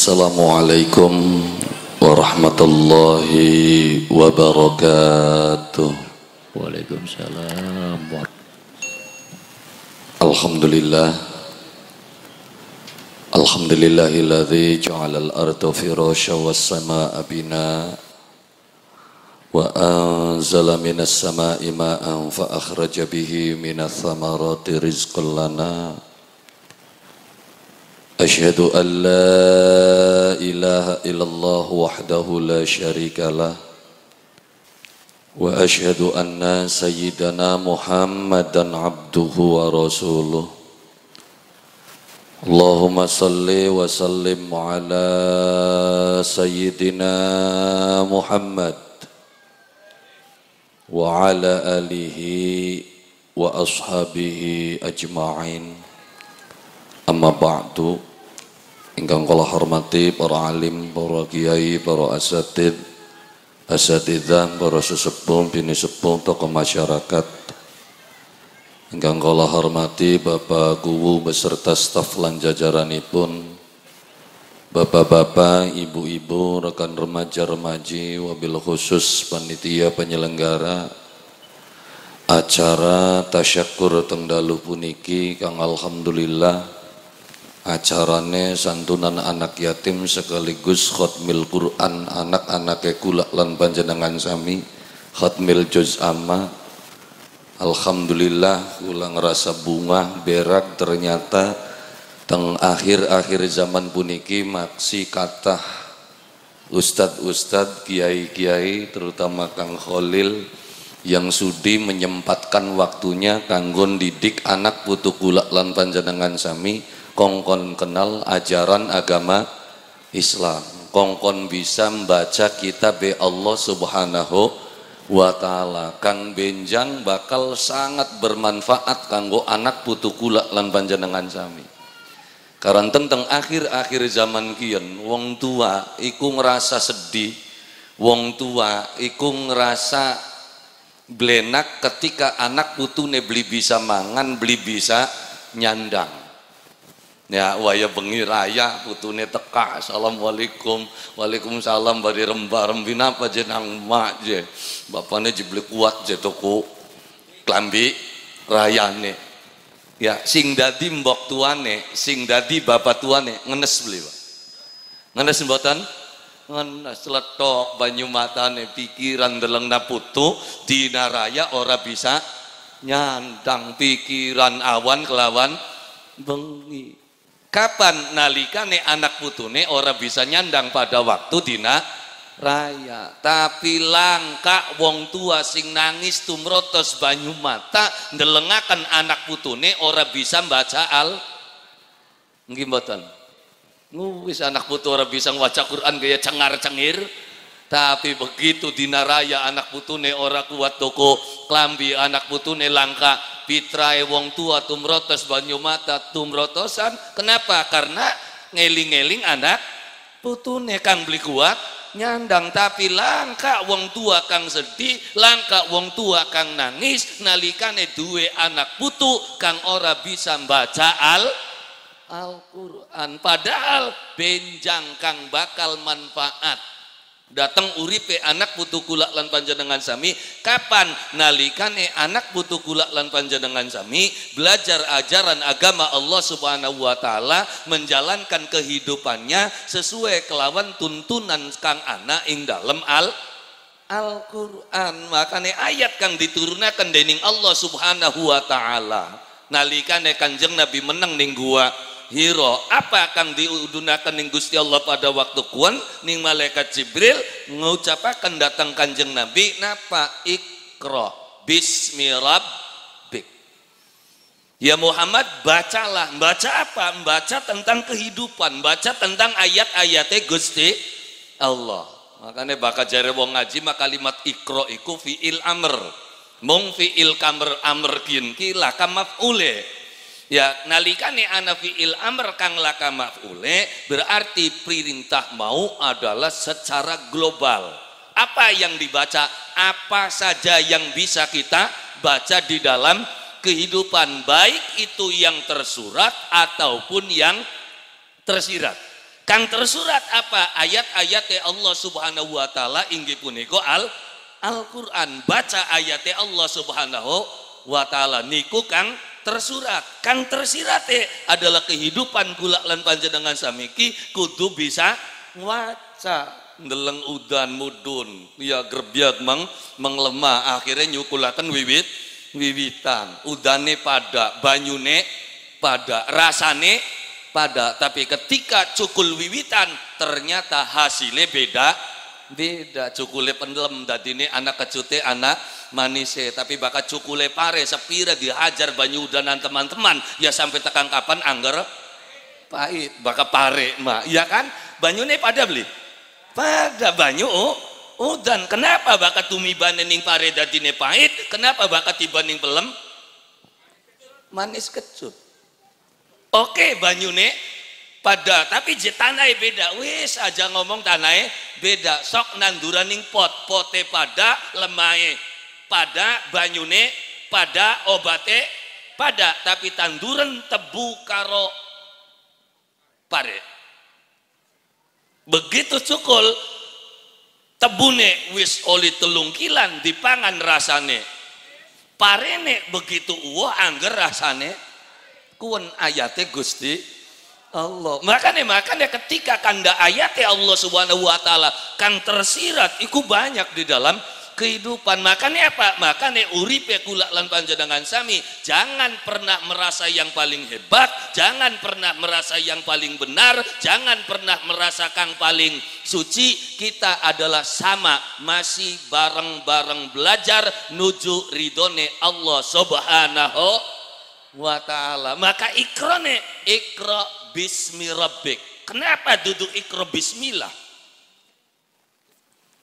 Assalamualaikum warahmatullahi wabarakatuh. Waalaikumsalam. Alhamdulillah. Alhamdulillahilladzi ja'ala al-arda firasya was-samaa'a binaa wa anzala minas samaa'i ma'an fa akhraja bihi minats thamarati rizqan lana أشهد أن لا إله إلا الله وحده لا شريك له وأشهد أن سيدنا محمدا عبده ورسوله. اللهم صل وسلم على سيدنا محمد وعلى آله وأصحابه أجمعين. أما بعد Ingkang kula hormati para alim, para kiai, para asatid, asatidah, para sesepuh, bini sepuh, tokoh masyarakat. Ingkang kula hormati Bapak Guru beserta staf lan jajaranipun, Bapak-bapak, ibu-ibu, rekan remaja-remaji, wabil khusus panitia penyelenggara acara tasyakur tengdalu puniki kang alhamdulillah acarane santunan anak yatim sekaligus khotmil Quran anak-anak kula lan panjenengan sami khotmil juz amma. Alhamdulillah kula ngerasa bunga berak ternyata teng akhir-akhir zaman puniki maksi kata Ustad-ustad, kiai-kiai terutama Kang Khalil yang sudi menyempatkan waktunya kanggon didik anak putu kula lan panjenengan sami kongkon kenal ajaran agama Islam. Kongkon bisa membaca kitab Allah subhanahu wa ta'ala. Kang benjang bakal sangat bermanfaat kanggo anak putu kula lan panjenengan sami. Karena tentang akhir-akhir zaman kian wong tua iku ngerasa sedih. Wong tua iku ngerasa blenak ketika anak putune beli bisa mangan beli bisa nyandang Ya waya bengi raya putune teka assalamualaikum. Waalaikumsalam bari rembah rembi napa jenang mak je. Bapaknya jebli kuat je toko. Klambi rayane. Ya sing dadi mbok tuane sing dadi bapak tuane ngenes beli pak. Ngenes mboten? Ngenes letok banyu matane pikiran deleng putu dina raya ora bisa nyandang pikiran awan kelawan bengi Kapan nalikane anak putune orang bisa nyandang pada waktu dina raya. Tapi langka wong tua sing nangis tumrotos banyu mata ndelengaken anak putune orang bisa baca al nggih mboten. Anak putu ora bisa waca Quran gaya cengar-cengir. Tapi begitu dina raya anak putune ora kuat toko klambi anak putune langka pitrae wong tua tumrotos banyu mata tumrotosan. Kenapa? Karena ngeling-ngeling anak putune kang beli kuat nyandang tapi langka wong tua kang sedih langka wong tua kang nangis nalikane duwe anak putu kang ora bisa baca al Al-Quran. Padahal benjang kang bakal manfaat datang uripe anak putu kulak lan panjenengan sami. Kapan nalikane anak putu kulak lan panjenengan sami? Belajar ajaran agama Allah Subhanahu wa taala menjalankan kehidupannya sesuai kelawan tuntunan kang anak ing dalam al Al-Qur'an. Makanya ayat kang diturunakan dening Allah Subhanahu wa taala. Nalikane Kanjeng Nabi menang ning gua Hiro apa kang diudunakan ning Gusti Allah pada waktu kuan ning malaikat Jibril ngucapakan datang kanjeng Nabi napa ikro bismi rabbik? Ya Muhammad bacalah. Baca apa? Baca tentang kehidupan. Baca tentang ayat-ayatnya Gusti Allah. Makanya bakal jare wong ngaji maka kalimat ikro iku fiil amr. Mung fiil kamr amr kin kila kamaf'ule Ya nalikane ana fi'il amr kang laka maf'ule berarti perintah mau adalah secara global. Apa yang dibaca, apa saja yang bisa kita baca di dalam kehidupan baik itu yang tersurat ataupun yang tersirat. kang tersurat apa ayat-ayat Allah subhanahu wa ta'ala inggih punika al Al-Quran baca ayat Allah subhanahu wa ta'ala niku kang tersurat. Kang tersirate adalah kehidupan kula lan panjenengan samiki kudu bisa waca ndeleng udan mudun. Ya gerbyat mang menglemah. Akhirnya nyukulakan wiwit wiwitan. Udane pada banyune pada rasane pada tapi ketika cukul wiwitan ternyata hasilnya beda beda cukule pendelem ini anak kecute anak manise. Tapi bakal cukule pare sepira dihajar banyu dan teman-teman. Ya sampai tekan kapan angger? Pahit bakal pare mak. Ya kan? Banyune pada beli? Pada banyu oh, udan. Kenapa bakal tumiban ning pare dadine pahit? Kenapa bakal tiba ning pelem? Manis kecut. Oke banyune pada tapi je tanai beda. Wis aja ngomong tanai beda. Sok nanduraning pot pote pada lemai pada banyune pada obate pada tapi tanduran tebu karo pare. Begitu cukul tebune wis oli telung kilan dipangan rasane. Parene begitu uwo angger rasane kuen ayate gusti Allah. Makanya makanya ketika kanda ayat ya Allah Subhanahu wa taala kang tersirat iku banyak di dalam kehidupan. Makanya apa? Makanya uripe kula lan panjenengan sami jangan pernah merasa yang paling hebat, jangan pernah merasa yang paling benar, jangan pernah merasa kang paling suci. Kita adalah sama, masih bareng-bareng belajar nuju ridone Allah Subhanahu wa taala. Maka ikrone ikra bismi rabbik. Kenapa duduk ikro bismillah?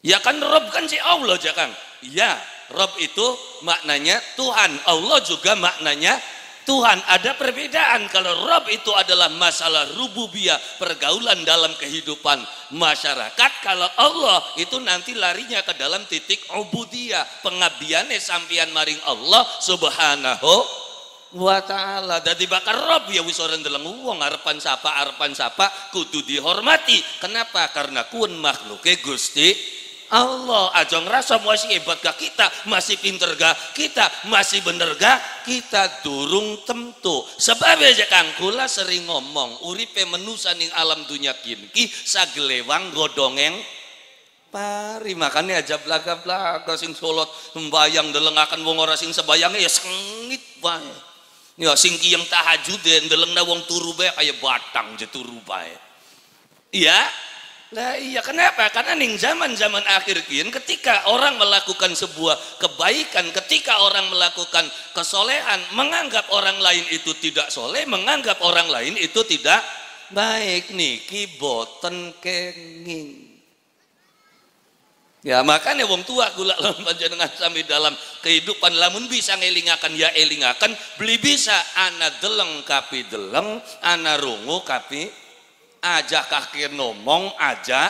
Ya kan Rob kan si Allah jangan. Ya, Rob itu maknanya Tuhan. Allah juga maknanya Tuhan. Ada perbedaan kalau Rob itu adalah masalah rububiyah, pergaulan dalam kehidupan masyarakat. Kalau Allah itu nanti larinya ke dalam titik ubudiyah, pengabdiannya sampian maring Allah subhanahu wa ta'ala dadi bakar rob ya wis orang dalam uang harapan sapa harapan sapa kudu dihormati. Kenapa? Karena kun makhluknya Gusti Allah. Aja ngerasa masih hebat gak kita masih pinter gak kita masih bener gak kita durung tentu. Sebab aja kang kula sering ngomong uripe menusa ning alam dunia kinki sagelewang godongeng pari. Makanya aja blaga blaga sing solot membayang delengakan wong ora sing sebayangnya ya sengit bae Ya sing yang tahajud dan deleng wong turu bae kayak batang je turu bae. Iya? Lah iya kenapa? Karena ning zaman-zaman akhir kian ketika orang melakukan sebuah kebaikan, ketika orang melakukan kesolehan, menganggap orang lain itu tidak soleh, menganggap orang lain itu tidak baik niki boten kenging. Ya makanya wong tua gula lamun panjenengan sami dalam kehidupan lamun bisa ngelingakan ya elingakan beli bisa. Ana deleng kapi deleng ana rungu kapi aja kaki nomong aja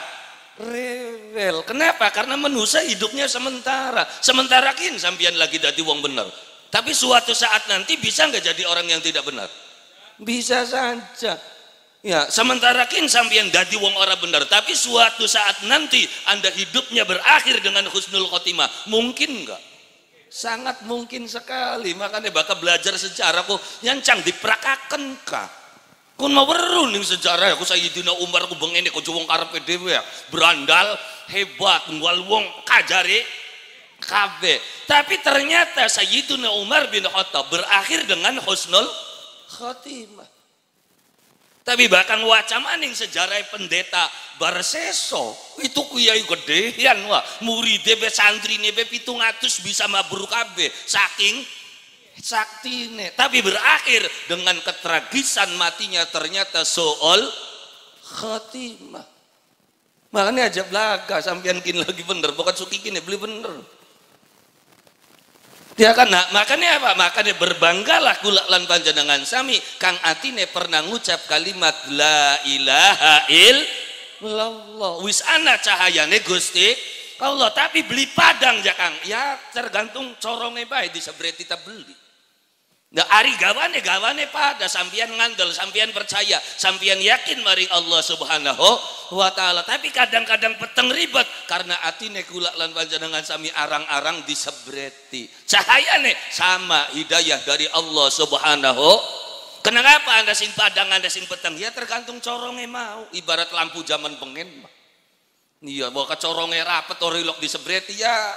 rewel. Kenapa? Karena manusia hidupnya sementara. Sementara kin sampian lagi jadi wong bener. Tapi suatu saat nanti bisa nggak jadi orang yang tidak benar bisa saja Ya, sementara kin sampeyan dadi wong ora bener, tapi suatu saat nanti Anda hidupnya berakhir dengan husnul khotimah. Mungkin enggak? Sangat mungkin sekali. Makanya bakal belajar sejarah kok nyancang diprakaken ka. Kun mau weru ning sejarah aku Sayyidina Umar aku bengene kok wong karepe dhewe ya. Berandal hebat ngwal wong kajari kabeh. Tapi ternyata Sayyidina Umar bin Khattab berakhir dengan husnul khotimah tapi bahkan waca maning sejarah pendeta Barseso itu kuyai gedean wah murid be santri be pitung atus bisa mabruk kabe saking saktine. Tapi berakhir dengan ketragisan matinya ternyata soal khatimah. Makanya aja belaga sampean kin lagi bener bukan suki kini beli bener Ya kan, nah, makanya apa? Makanya berbanggalah kula lan panjenengan sami kang atine pernah ngucap kalimat la ilaha illallah. Wis ana cahayane Gusti Allah, tapi beli padang ya Kang. Ya tergantung corongnya baik di sebreti beli. Nah, ari gawane gawane pada sampian ngandel, sampian percaya, sampian yakin mari Allah Subhanahu wa taala. Tapi kadang-kadang peteng ribet karena atine kula lan panjenengan sami arang-arang disebreti. Cahayane sama hidayah dari Allah Subhanahu Kenapa anda sing padang, anda sing peteng? Ya tergantung corongnya mau. Ibarat lampu zaman pengen. Iya, bawa corongnya rapet, orilok disebreti ya.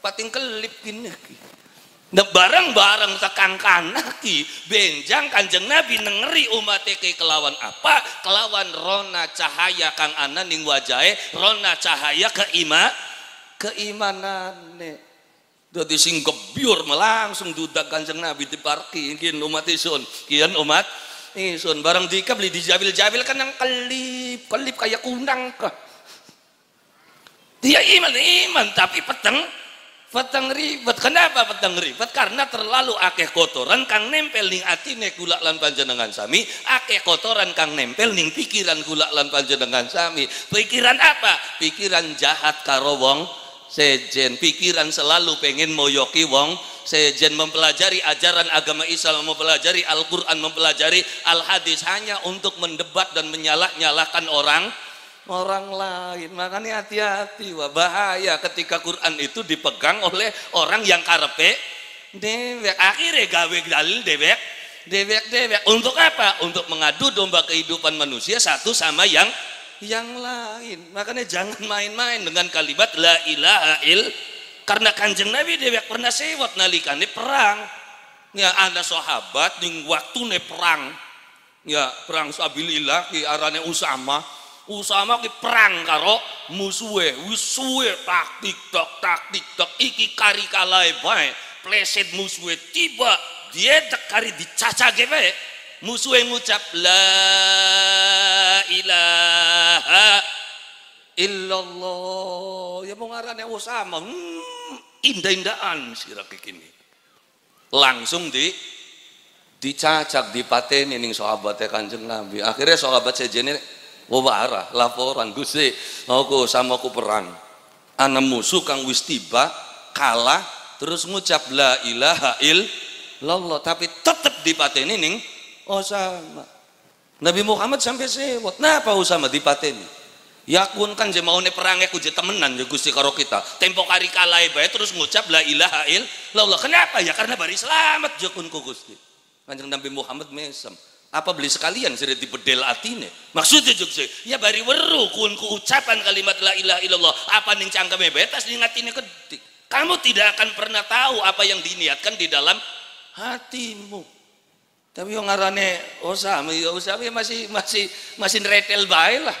Pating kelip gini. Nah barang-barang tekan kanaki benjang kanjeng Nabi nengeri umat ke kelawan apa? Kelawan rona cahaya kang ana ning wajahe, rona cahaya keima keimanan. Dadi sing gebyur langsung dudak kanjeng Nabi di parki kian umat isun, kian umat isun barang dika beli dijabil-jabil kan yang kelip, kelip kayak kunang kah. Dia iman iman tapi peteng peteng ribet. Kenapa peteng ribet? Karena terlalu akeh kotoran kang nempel ning atine kula lan panjenengan sami. Akeh kotoran kang nempel ning pikiran kula lan panjenengan sami. Pikiran apa? Pikiran jahat karo wong sejen. Pikiran selalu pengen moyoki wong sejen. Mempelajari ajaran agama Islam mempelajari Al-Quran mempelajari Al-Hadis hanya untuk mendebat dan menyalah-nyalahkan orang orang lain. Makanya hati-hati, wah bahaya ketika Quran itu dipegang oleh orang yang karepe dewek. Akhirnya gawe dalil dewek, dewek dewek. Untuk apa? Untuk mengadu domba kehidupan manusia satu sama yang yang lain. Makanya jangan main-main dengan kalimat la ilaha il karena kanjeng Nabi dewek pernah sewot nalikane perang. Ya ada sahabat ning waktu perang. Ya perang sabilillah ki arane Usama Usama ki perang karo musuhe wis taktik tok taktik tok iki kari kalae bae. Pleset musuhe tiba dia kari dicacage bae. Musuhe ngucap la ilaha illallah. Ya mau ngarane Usama hmm, indah-indahan sira kini. Langsung di dicacak dipateni ning sahabatnya kanjeng Nabi. Akhirnya sahabat sejene wawarah laporan Gusti aku sama aku perang ana musuh kang wis tiba kalah terus ngucap la ilaha illallah tapi tetep dipateni ning Osama Nabi Muhammad sampai sewot napa Usama dipateni Ya kun kan je mau ne perang aku je temenan je Gusti karo kita. Tempo kari kalai bae terus ngucap la ilaha illallah. Kenapa? Ya karena bari selamat je kun ku Gusti. Kanjeng Nabi Muhammad mesem apa beli sekalian sudah dibedel atine? Maksudnya juga ya bari weru kun ku ucapan kalimat la ilaha illallah. Apa ning cangkeme betas ning atine kedik kamu tidak akan pernah tahu apa yang diniatkan di dalam hatimu. Tapi yang ngarane Osama ya Osama ya masih masih masih retel bae lah.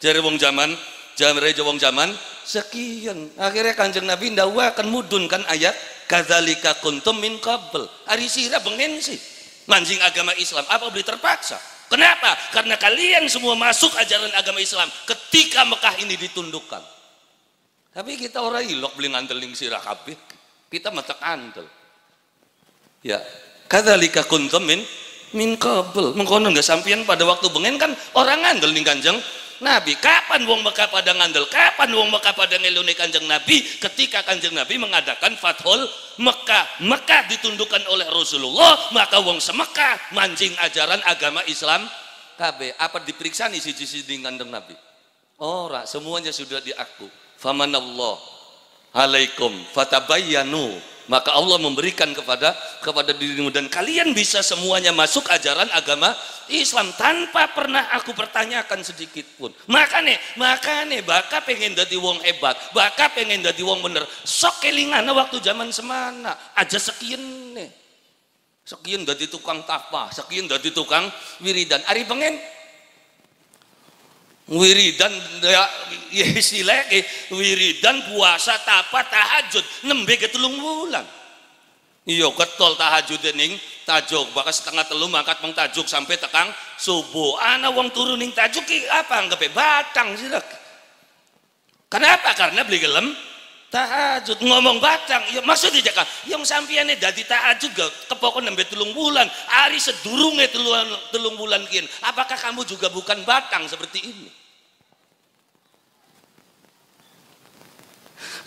Jare wong zaman rejo wong zaman sekian. Akhirnya kanjeng Nabi akan mudunkan ayat kadzalika kuntum min qabl. Ari sira bengen sih mancing agama Islam. Apa boleh terpaksa? Kenapa? Karena kalian semua masuk ajaran agama Islam ketika Mekah ini ditundukkan. Tapi kita orang ilok beli nganteling sirah kabeh kita mata antel. Ya. Kadzalika kuntum min min qabl. Mengkono nggak sampean pada waktu bengen kan orang ngandel ning kanjeng Nabi. Kapan wong Mekah pada ngandel? Kapan wong Mekah pada ngeluni kanjeng Nabi? Ketika kanjeng Nabi mengadakan Fathul Mekah. Mekah ditundukkan oleh Rasulullah, maka wong semekah mancing ajaran agama Islam KB. Apa diperiksa nih sisi dengan kanjeng Nabi? Ora, semuanya sudah diaku. Famanallah alaikum fatabayyanu maka Allah memberikan kepada kepada dirimu. Dan kalian bisa semuanya masuk ajaran agama Islam tanpa pernah aku pertanyakan sedikit pun. Makanya makanya baka pengen jadi wong hebat baka pengen jadi wong bener. Sok kelingan waktu zaman semana aja sekian nih sekian jadi tukang tapa sekian jadi tukang wiridan. Ari pengen wiridan ya, ya istilah wiridan puasa tapa tahajud. Nembe ketulung bulan iya ketol tahajud ning tajuk. Bakal setengah telu mangkat meng tajuk sampai tekang subuh. Ana wong turun ning tajuk apa? Anggape batang sih kenapa? Karena beli gelem tahajud ngomong batang ya maksudnya kan yang sampiannya dadi tahajud gak kepokon nembe telung bulan hari sedurungnya telung, telung bulan kin apakah kamu juga bukan batang seperti ini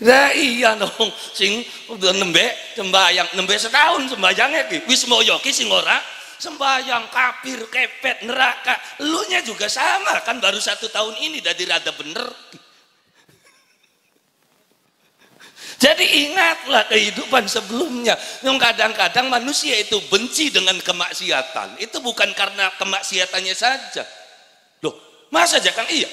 Lah iya dong, sing udah nembe sembayang nembe setahun sembayangnya ki. Wis moyo ki sing ora sembayang kafir kepet neraka. Lu nya juga sama kan baru satu tahun ini dari rada bener. Jadi ingatlah kehidupan sebelumnya. Yang kadang-kadang manusia itu benci dengan kemaksiatan. Itu bukan karena kemaksiatannya saja. Loh, masa aja Kang? Iya.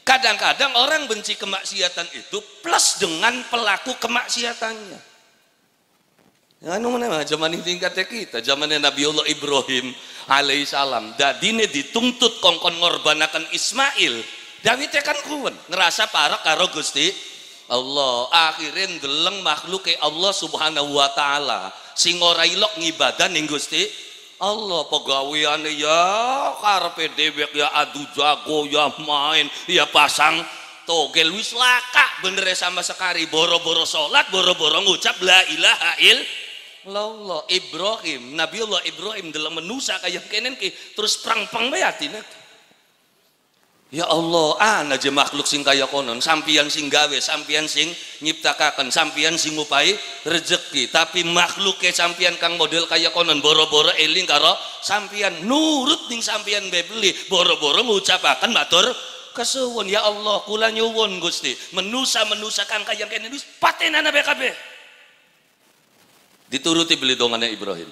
Kadang-kadang orang benci kemaksiatan itu plus dengan pelaku kemaksiatannya. Ya, anu mana zaman ini tingkatnya kita, zamannya Nabiullah Ibrahim alaihissalam. Dadine dituntut kongkon ngorbanakan Ismail. Dawid kan kuwen, ngerasa parah karo Gusti Allah. Akhirnya deleng makhluk Allah Subhanahu wa taala. Sing ora ilok ngibadah ning Gusti Allah. Pegawaiannya ya karpe dewek ya adu jago ya main ya pasang togel. Wis laka bener sama sekali. Boro-boro sholat boro-boro ngucap la ilaha illallah. Ibrahim Nabiullah Ibrahim dalam menusa kayak kenen ki terus perang-perang bayatin Ya Allah, ana aja makhluk sing kaya konon, sampian sing gawe, sampian sing nyiptakaken, sampian sing ngupai rezeki, tapi makhluk ke sampian kang model kaya konon boro-boro eling karo sampian nurut ning sampian bebeli, boro-boro ngucapaken matur kesuwun. Ya Allah kula nyuwun Gusti. Menusa-menusa kang kaya kene wis patenana BKB dituruti beli dongannya Ibrahim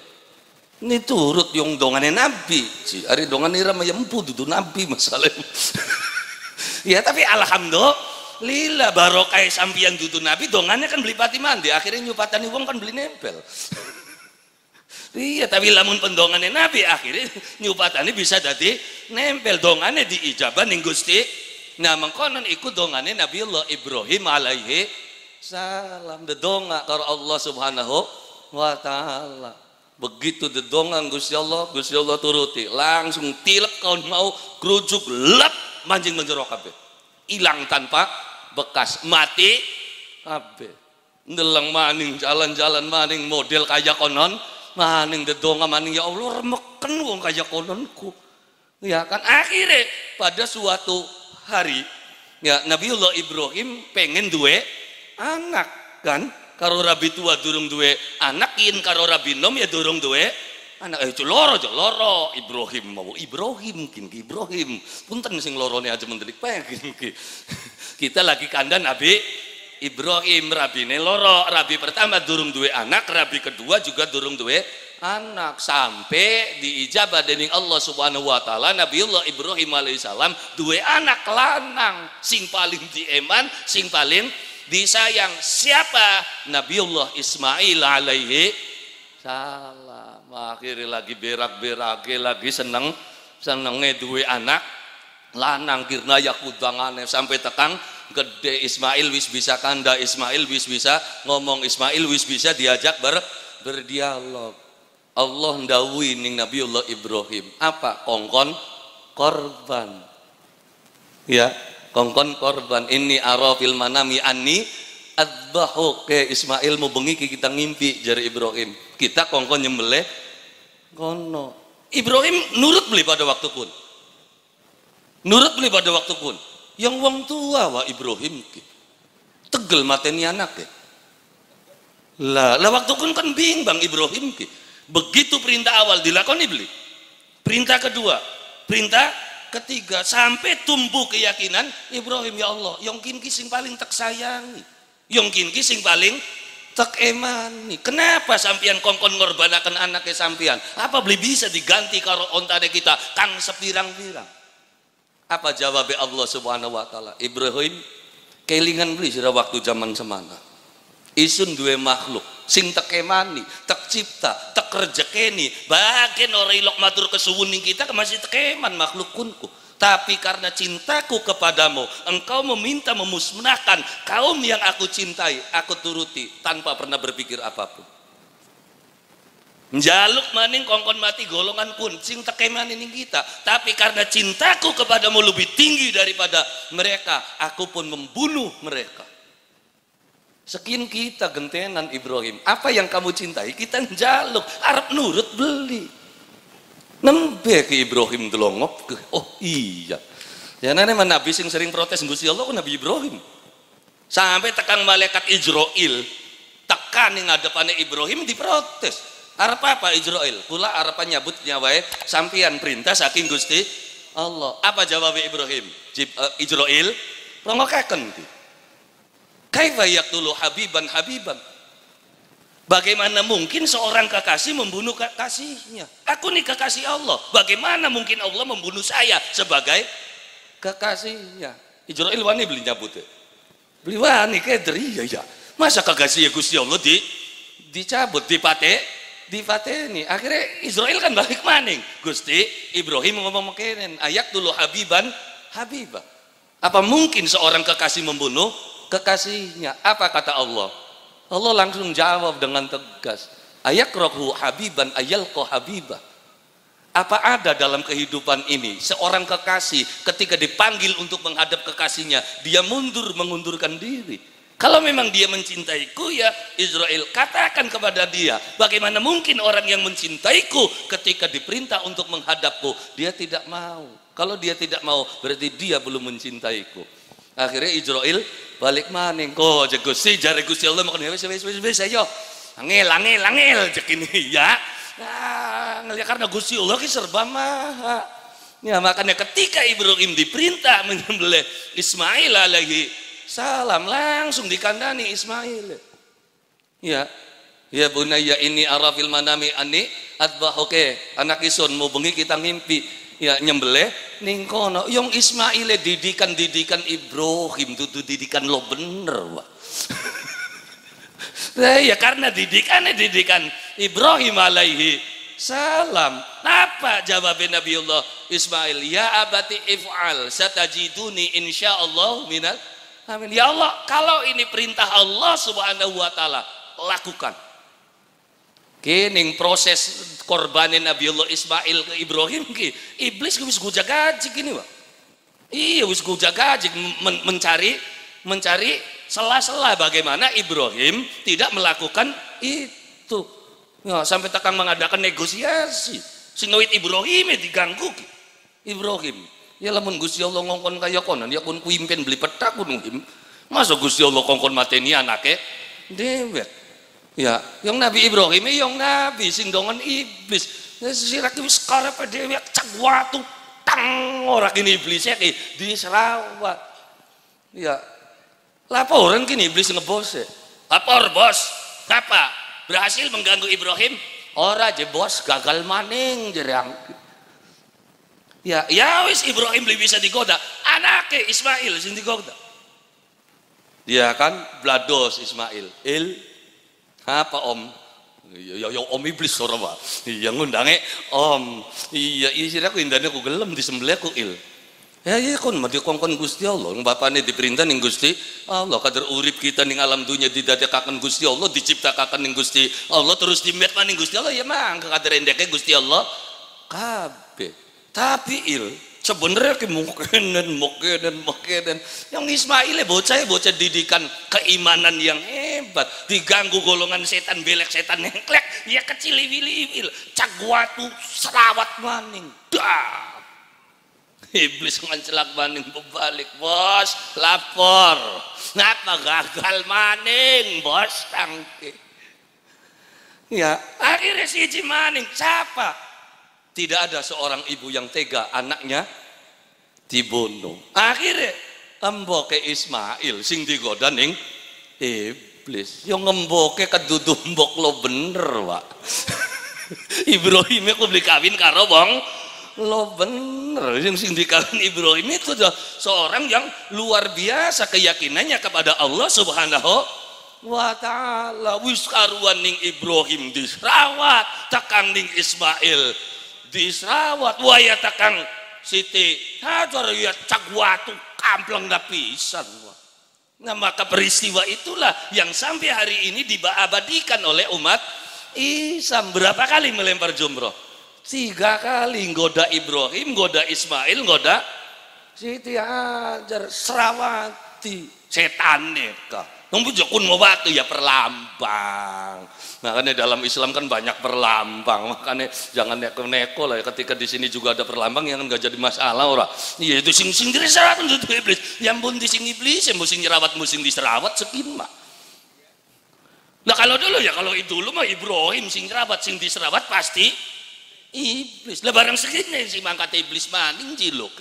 ini turut yang dongannya nabi si hari dongannya ramai empu dudu nabi masalah ya tapi alhamdulillah barokah sampian dudu nabi dongannya kan beli pati mandi akhirnya nyupatani uang kan beli nempel. Iya tapi lamun pendongannya nabi akhirnya nyupatani bisa jadi nempel. Dongannya diijabah ning gusti nah mengkonon ikut dongannya Nabi Allah Ibrahim alaihi salam. Dedonga karo Allah subhanahu wa ta'ala begitu dedongan Gusti Allah Gusti Allah turuti. Langsung tilep kau mau kerujuk lep manjing menjero kabeh. Hilang tanpa bekas. Mati kabeh. Ndeleng maning jalan-jalan maning model kaya konon. Maning dedonga maning ya Allah remeken wong kaya kononku. Ya kan akhirnya pada suatu hari ya Nabiullah Ibrahim pengen duwe anak kan karo rabi tua durung duwe anak in karo rabi nom ya durung duwe anak. Eh loro aja loro. Ibrahim mau Ibrahim kin Ibrahim. Punten sing lorone aja mendelik pengen kita lagi kandan Nabi Ibrahim rabine loro. Rabi pertama durung duwe anak rabi kedua juga durung duwe anak. Sampai diijabah dening Allah Subhanahu wa taala Nabiullah Ibrahim alaihissalam duwe anak lanang. Sing paling dieman sing paling disayang siapa? Nabiullah Ismail alaihi salam. Akhirnya lagi berak-berak lagi seneng senengnya duwe anak. Lanang kirna ya kudangane sampai tekang gede Ismail wis bisa kanda Ismail wis bisa ngomong Ismail wis bisa diajak ber, berdialog. Allah ndawi ning Nabiullah Ibrahim. Apa? Kongkon korban. Ya kongkon korban ini arafil manami anni adbahu. Ke Ismail mau bengi kita ngimpi jari Ibrahim. Kita kongkon nyembelih kono Ibrahim nurut beli pada waktu pun. Nurut beli pada waktu pun. Yang wong tua wa Ibrahim ki. Tegel mateni anak ke lah lah waktu pun kan bang Ibrahim ki. Begitu perintah awal dilakoni beli. Perintah kedua perintah ketiga sampai tumbuh keyakinan Ibrahim ya Allah yang kini sing paling tak sayangi yang kini sing paling tak emani kenapa sampian kongkon ngorbanakan anaknya sampian apa beli bisa diganti karo ontane kita? Kang sepirang-pirang. Apa jawab Allah subhanahu wa ta'ala? Ibrahim kelingan beli sudah waktu zaman semana isun dua makhluk sing tak emani tak cipta tak rezekeni bagian orang ilok matur kesuwuning kita masih tekeman makhluk kunku tapi karena cintaku kepadamu engkau meminta memusnahkan kaum yang aku cintai aku turuti tanpa pernah berpikir apa pun. Jaluk maning kongkon mati golongan pun sing tekeman ini kita. Tapi karena cintaku kepadamu lebih tinggi daripada mereka aku pun membunuh mereka Sekian kita gentenan Ibrahim. Apa yang kamu cintai? Kita jaluk. Arab nurut beli. Nembe ke Ibrahim delongop ke. Oh iya. Ya nane Nabi sing sering protes Gusti Allah Nabi Ibrahim. sampai tekan malaikat Israel tekan yang hadapannya Ibrahim diprotes Arab apa Israel pula harapan nyabut nyawae sampian perintah saking Gusti Allah apa jawab Ibrahim Jib, uh, Israel rongokaken kaifa yaqtulu habiban habiban Bagaimana mungkin seorang kekasih membunuh kekasihnya? Aku nih kekasih Allah. Bagaimana mungkin Allah membunuh saya sebagai kekasihnya? Israel wani beli nyabut ya. Beli wani kedri ya ya. Masa kekasih ya Gusti Allah di dicabut dipate dipateni. Akhirnya Israel kan balik maning. Gusti Ibrahim ngomong mekenen ayak dulu habiban habibah. Apa mungkin seorang kekasih membunuh kekasihnya? Apa kata Allah? Allah langsung jawab dengan tegas. Ayak rohu habiban ayalko habibah. Apa ada dalam kehidupan ini seorang kekasih ketika dipanggil untuk menghadap kekasihnya, dia mundur mengundurkan diri. Kalau memang dia mencintaiku ya Israel katakan kepada dia bagaimana mungkin orang yang mencintaiku ketika diperintah untuk menghadapku dia tidak mau. Kalau dia tidak mau berarti dia belum mencintaiku. Akhirnya Israel balik maning. Kok jago si jare Gusti Allah makan wis wis wis wis ayo. Angel angel angel cek ini ya. Nah, ngelihat karena Gusti Allah ki serba maha. Ya makanya ketika Ibrahim diperintah menyembelih Ismail alaihi salam langsung dikandani Ismail. Ya ya bunaya ini arafil manami ani adbah oke anak isun mau bengi kita ngimpi ya nyembelih. Ning kono yang Ismail didikan didikan Ibrahim itu didikan lo bener wah nah, ya karena didikannya didikan Ibrahim alaihi salam. Apa jawabnya Nabiullah Ismail? Ya abati if'al satajiduni insyaallah minal amin. Ya Allah kalau ini perintah Allah subhanahu wa ta'ala lakukan. Kining proses korbanin Nabiullah Ismail ke Ibrahim ki. Iblis wis guja gaji kini wa iya wis guja gaji men mencari mencari sela-sela bagaimana Ibrahim tidak melakukan itu. Ya, sampai tekan mengadakan negosiasi. Sinawit Ibrahim diganggu ki. Ibrahim. Ya lamun Gusti Allah ngongkon kaya konan ya pun kuimpin beli petak pun masa Gusti Allah kongkon mateni anake dewek Ya, yang Nabi Ibrahim yang Nabi sing iblis. Ya, Sirak wis karepe dhewe cak watu tang ora kini iblis ya di selawat. Ya. Laporan kini iblis ngebos. Lapor bos. Apa? Berhasil mengganggu Ibrahim? Ora je bos gagal maning jerang. Ya, ya wis Ibrahim lebih bisa digoda. Anaknya Ismail sing digoda. Dia kan blados Ismail. Il apa om? Ya, ya om iblis ora pak iya ngundange om. Iya iya aku indane aku gelem disembelih aku il. Ya iya kon mati kongkon Gusti Allah. Bapaknya diperintah ning Gusti Allah. Kader urip kita ning alam dunia didadekaken Gusti Allah diciptakan ning Gusti Allah terus dimet maning Gusti Allah. Ya mang kader endeke Gusti Allah. Kabeh. Tapi il sebenarnya ki mungkinen mungkinen mungkinen yang Ismail bocah bocah didikan keimanan yang hebat. Diganggu golongan setan belek setan nengklek ya kecil iwil cak watu serawat maning. Dah. Iblis ngancelak maning berbalik bos lapor. Ngapa gagal maning bos? Tangke. Ya akhirnya si maning. Siapa tidak ada seorang ibu yang tega anaknya dibunuh. Akhirnya emboke Ismail sing digoda ning iblis. Yang ngemboke kedudu mbok lo bener, Pak. Ibrahim aku beli kawin karo wong lo bener yang sing dikawin Ibrahim itu seorang yang luar biasa keyakinannya kepada Allah Subhanahu wa ta'ala wis karuan ning Ibrahim disrawat tekan ning Ismail disrawat waya takang Siti. Hajar ya cak watu kampleng nggak bisa nah maka peristiwa itulah yang sampai hari ini diabadikan oleh umat Islam. Berapa kali melempar jumroh? Tiga kali. Goda Ibrahim goda Ismail goda Siti Hajar. Serawat mati setan kah Nunggu jokun mau waktu ya perlambang. Makanya dalam Islam kan banyak perlambang. Makanya jangan neko-neko lah ya. Ketika di sini juga ada perlambang yang nggak jadi masalah orang. Iya itu sing sing diserawat untuk iblis. Yang pun di sing iblis, yang sing nyerawat musim diserawat sekin mah. Nah kalau dulu ya kalau itu dulu mah Ibrahim sing nyerawat sing diserawat pasti iblis. Lah barang segini sih mangkat iblis maning jiluk.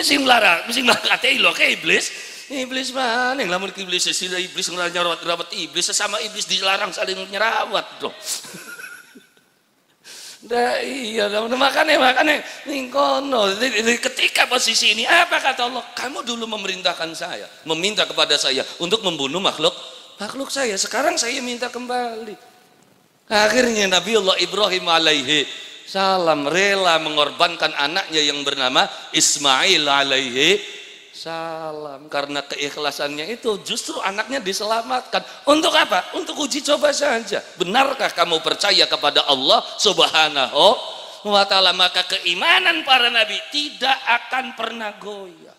Sing lara sing kate lo ke iblis iblis mana yang lamun iblis sila iblis ngerawat rawat iblis sesama iblis dilarang saling nyerawat dong Nah, iya, makanya makanya ningkono. Ketika posisi ini, apa kata Allah? Kamu dulu memerintahkan saya, meminta kepada saya untuk membunuh makhluk makhluk saya. Sekarang saya minta kembali. Akhirnya Nabi Allah Ibrahim alaihi salam rela mengorbankan anaknya yang bernama Ismail alaihi salam. Karena keikhlasannya itu justru anaknya diselamatkan. Untuk apa? untuk uji coba saja. Benarkah kamu percaya kepada Allah subhanahu wa ta'ala? Maka keimanan para nabi tidak akan pernah goyah.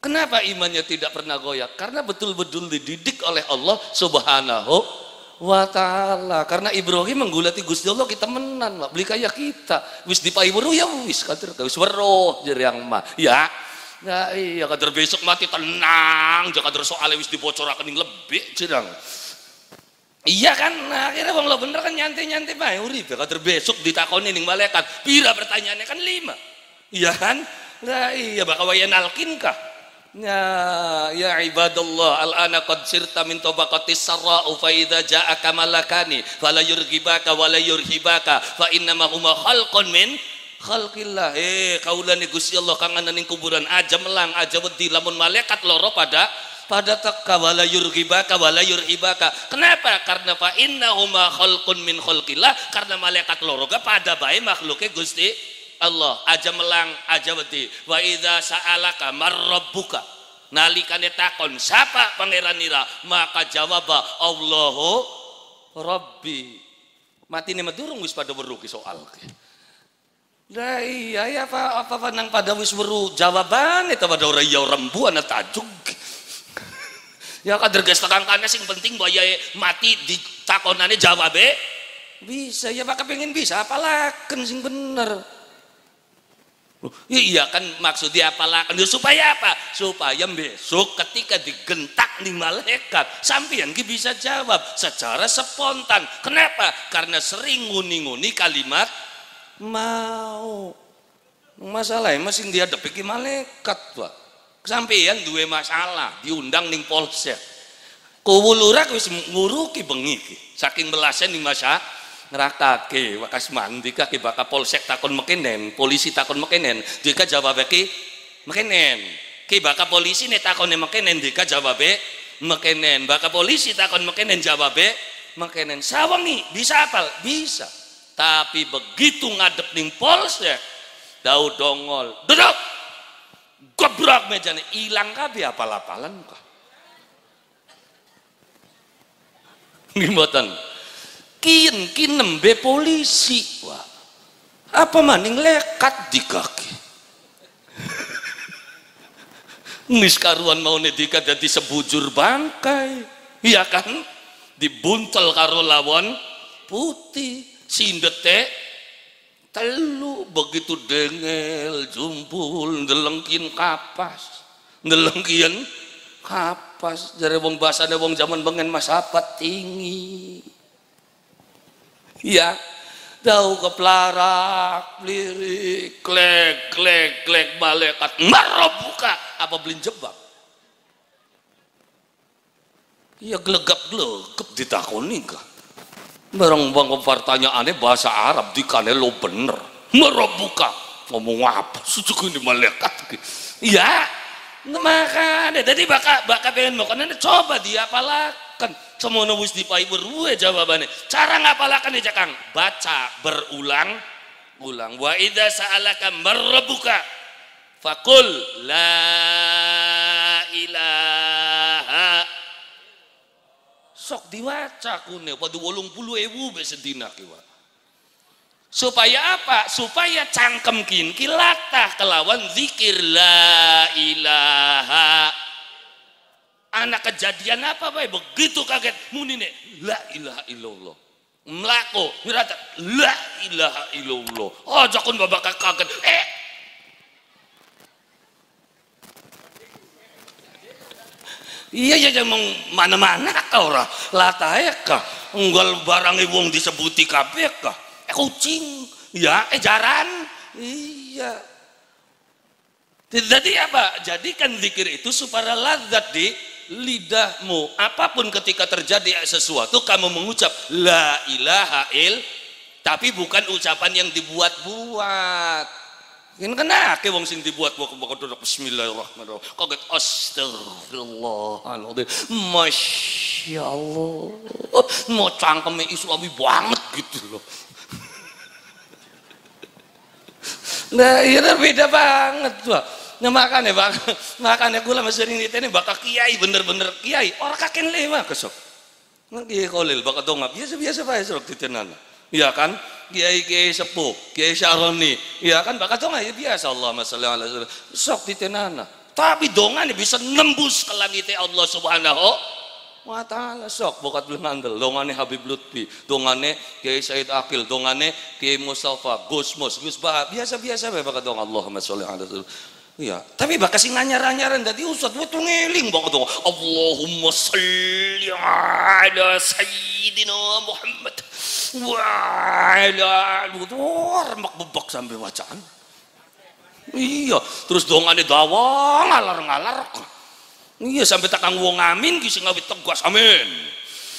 Kenapa imannya tidak pernah goyah? karena betul-betul dididik oleh Allah subhanahu wa ta'ala. Karena Ibrahim menggulati Gusti Allah kita menan mak beli kaya kita. Wis dipai weruh ya wis. Kader wis weruh yang mah ya. Ya iya kader besok mati tenang. Jangan kader soalnya wis dibocorakan yang lebih jerang iya kan? Nah, akhirnya bang lo bener kan nyantai-nyantai bae urip ya kader besok ditakoni ning malaikat. Pira pertanyaannya? Kan lima. Iya kan? Nah iya bakal wayan alkin kah Ya, ya ibadallah al-ana qad sirta min tabaqati sarra'u fa idza ja'aka malakani fala yurghibaka wala yurhibaka fa inna ma huma khalqun min khalqillah. Eh kaulane Gusti Allah kang ana ning kuburan aja melang aja wedi lamun malaikat loro pada pada teka wala yurghibaka wala yurhibaka. Kenapa? Karena fa inna huma khalqun min khalqillah karena malaikat loro pada bae makhluke Gusti Allah aja melang aja wedi. Wa idza sa'alaka marrabbuka nalikane takon siapa pangeran nira? Maka jawab Allahu Rabbi. Mati nih madurung wis pada weruh soal Lah iya ya apa apa nang pada wis weru jawaban itu pada orang ya rembuan tajuk. ya kader gas tekangkane sing penting bahwa mati ditakonane jawabe bisa ya pak. Pengen bisa apalaken sing bener Iya kan maksudnya apalah kan supaya apa? Supaya besok ketika digentak nih malaikat sampean bisa jawab secara spontan. Kenapa? Karena sering nguni-nguni kalimat mau. Masalahnya masih dia depiki malaikat, Pak. Sampean dua masalah, diundang ning polsek. Kuwulurak wis nguruki bengi Saking belasnya nih masa ngerakake wakas mandi kaki baka polsek takon mekenen polisi takon mekenen dika jawab ki mekenen. Ki baka polisi ne takon mekenen dika jawab mekenen. Baka polisi takon mekenen jawab mekenen. Sawangi bisa apal? Bisa. Tapi begitu ngadep ning polsek dau dongol duduk! Gebrak mejane ilang kabeh apal-apalan kok. Gimana? Kian kinembe polisi wah apa maning lekat di kaki Nis karuan mau nedika jadi sebujur bangkai. Iya kan? Dibuntel karo lawon putih. Sindete telu begitu dengel jumpul ndelengkin kapas. Ndelengkin kapas. Dari wong basane wong zaman bengen mas apa tinggi ya tahu kepelarak lirik klek klek klek malaikat marah buka. Apa belin jebak? Iya gelegap gelegap ditakoni kah? Barang bang pertanyaannya bahasa Arab dikane lo bener. Marah buka. Ngomong apa? Sujuk ini malaikat iya. Makanya jadi baka baka pengen makan coba dia apalakan semono wis dipai berue jawabannya cara ngapalakan ya cakang baca berulang ulang wa idza sa'alaka marbuka fakul la ilaha. Sok diwaca kune pada wolung puluh ewu besedina kiwa supaya apa? Supaya cangkem kin kilatah kelawan zikir la ilaha anak kejadian apa baik begitu kaget. Muni nek la ilaha illallah. Melaku ngerata la ilaha illallah. Oh jakun babak kaget. Eh! Iya iya iya mong mana-mana kah ora? Latahe kah? Enggal barange wong disebuti kabeh kah? Eh kucing. Ya eh jaran. Iya. Jadi apa? Jadikan zikir itu supaya lazat di lidahmu apa pun ketika terjadi sesuatu kamu mengucap la ilaha il tapi bukan ucapan yang dibuat-buat ini kena ke wong sing dibuat buat buat duduk Bismillahirrahmanirrahim. Kaget Astagfirullahaladzim. Masya Allah. Mau cangkeme Islami banget gitu loh. Nah iya beda banget tuh. Nah makanya bang, makanya gue lama sering ini bakal kiai bener-bener kiai. Orang kaken lima kesok. Nah kiai kolil bakal dongap biasa biasa pak esok titenan. Iya kan? kiai kiai sepuh kiai syaroni. Ya kan? Bakal dong ya biasa Allah masalah Allah sok titenana tapi dongan bisa nembus ke langit Allah subhanahu wa ta'ala. Sok bokat belum ngandel dongane Habib Lutfi. Dongane Kiai Said Akil. Dongane Kiai Mustafa. Gus Mus Gus Bah biasa-biasa bae bakal dong. Allahumma sholli ala Iya, tapi bakal sing nganyar-nyanyaran dadi ustaz we tuh ngeling banget dong. Allahumma sholli ala sayyidina Muhammad. Wala remek bebek sampai wacaan iya. Terus dongane dawa ngalar-ngalar. Iya sampai takang wong amin kisi ngawit tegas. Amin.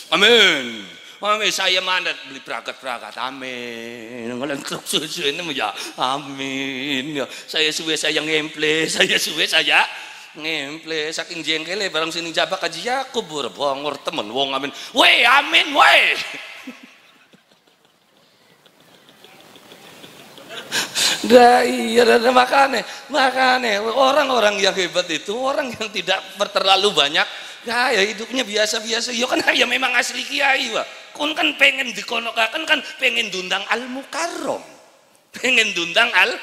Amin amin saya mana beli peragat-peragat amin. Ngelentruk susu ini ya amin. Ya saya suwe saya ngemple saya suwe saya ngemple. Saking jengkele barang sini jabak kaji Yakub berbongor temen wong amin. Weh amin weh. Nah, iya, dan makanya, makanya orang-orang yang hebat itu orang yang tidak terlalu banyak. Gaya hidupnya biasa-biasa. Ya kan ya memang asli kiai, Pak. Kun kan pengen dikonokakan kan pengen dundang al mukarrom, pengen dundang al